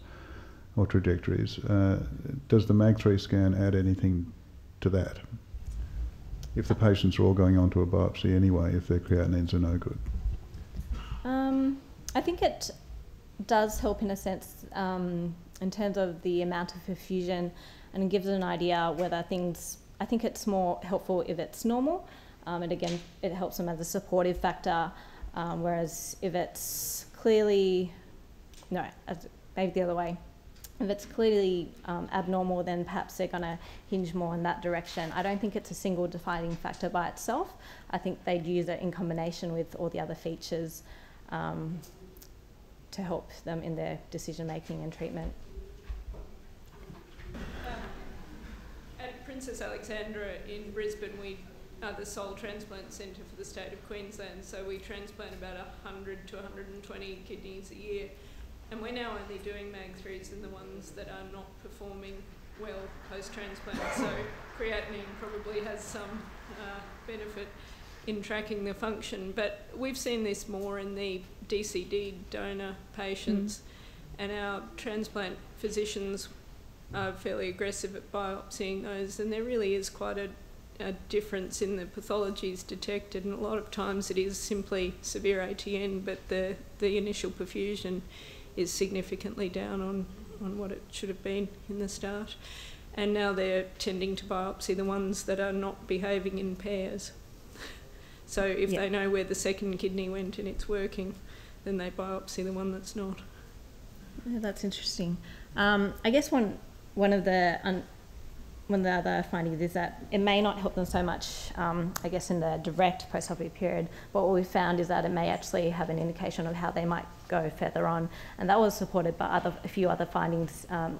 Speaker 1: or trajectories, uh, does the MAG3 scan add anything to that? If the patients are all going on to a biopsy anyway, if their creatinines are no good.
Speaker 11: Um, I think it does help in a sense um, in terms of the amount of perfusion and gives an idea whether things I think it's more helpful if it's normal. Um, and again, it helps them as a supportive factor. Um, whereas if it's clearly, no, maybe the other way. If it's clearly um, abnormal, then perhaps they're going to hinge more in that direction. I don't think it's a single defining factor by itself. I think they'd use it in combination with all the other features um, to help them in their decision making and treatment.
Speaker 12: Princess Alexandra in Brisbane, we are the sole transplant centre for the state of Queensland, so we transplant about 100 to 120 kidneys a year. And we're now only doing MAG3s in the ones that are not performing well post transplant. So creatinine probably has some uh, benefit in tracking the function. But we've seen this more in the DCD donor patients, mm. and our transplant physicians uh, fairly aggressive at biopsying those, and there really is quite a, a, difference in the pathologies detected, and a lot of times it is simply severe ATN, but the, the initial perfusion is significantly down on, on what it should have been in the start. And now they're tending to biopsy the ones that are not behaving in pairs. So if
Speaker 11: Yeah.
Speaker 12: they know where the second kidney went and it's working, then they biopsy the one that's not.
Speaker 11: Yeah, that's interesting. Um, I guess one one of the one of the other findings is that it may not help them so much, um, I guess, in the direct postoperative period. But what we found is that it may actually have an indication of how they might go further on, and that was supported by other a few other findings, um,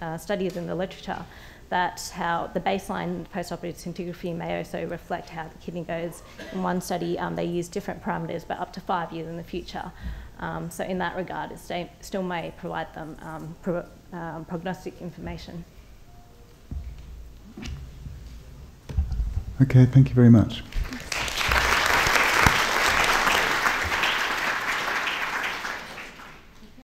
Speaker 11: uh, studies in the literature. That how the baseline postoperative scintigraphy may also reflect how the kidney goes. In one study, um, they used different parameters, but up to five years in the future. Um, so in that regard, it still may provide them um, pro- um, prognostic information.
Speaker 1: Okay, thank you very much.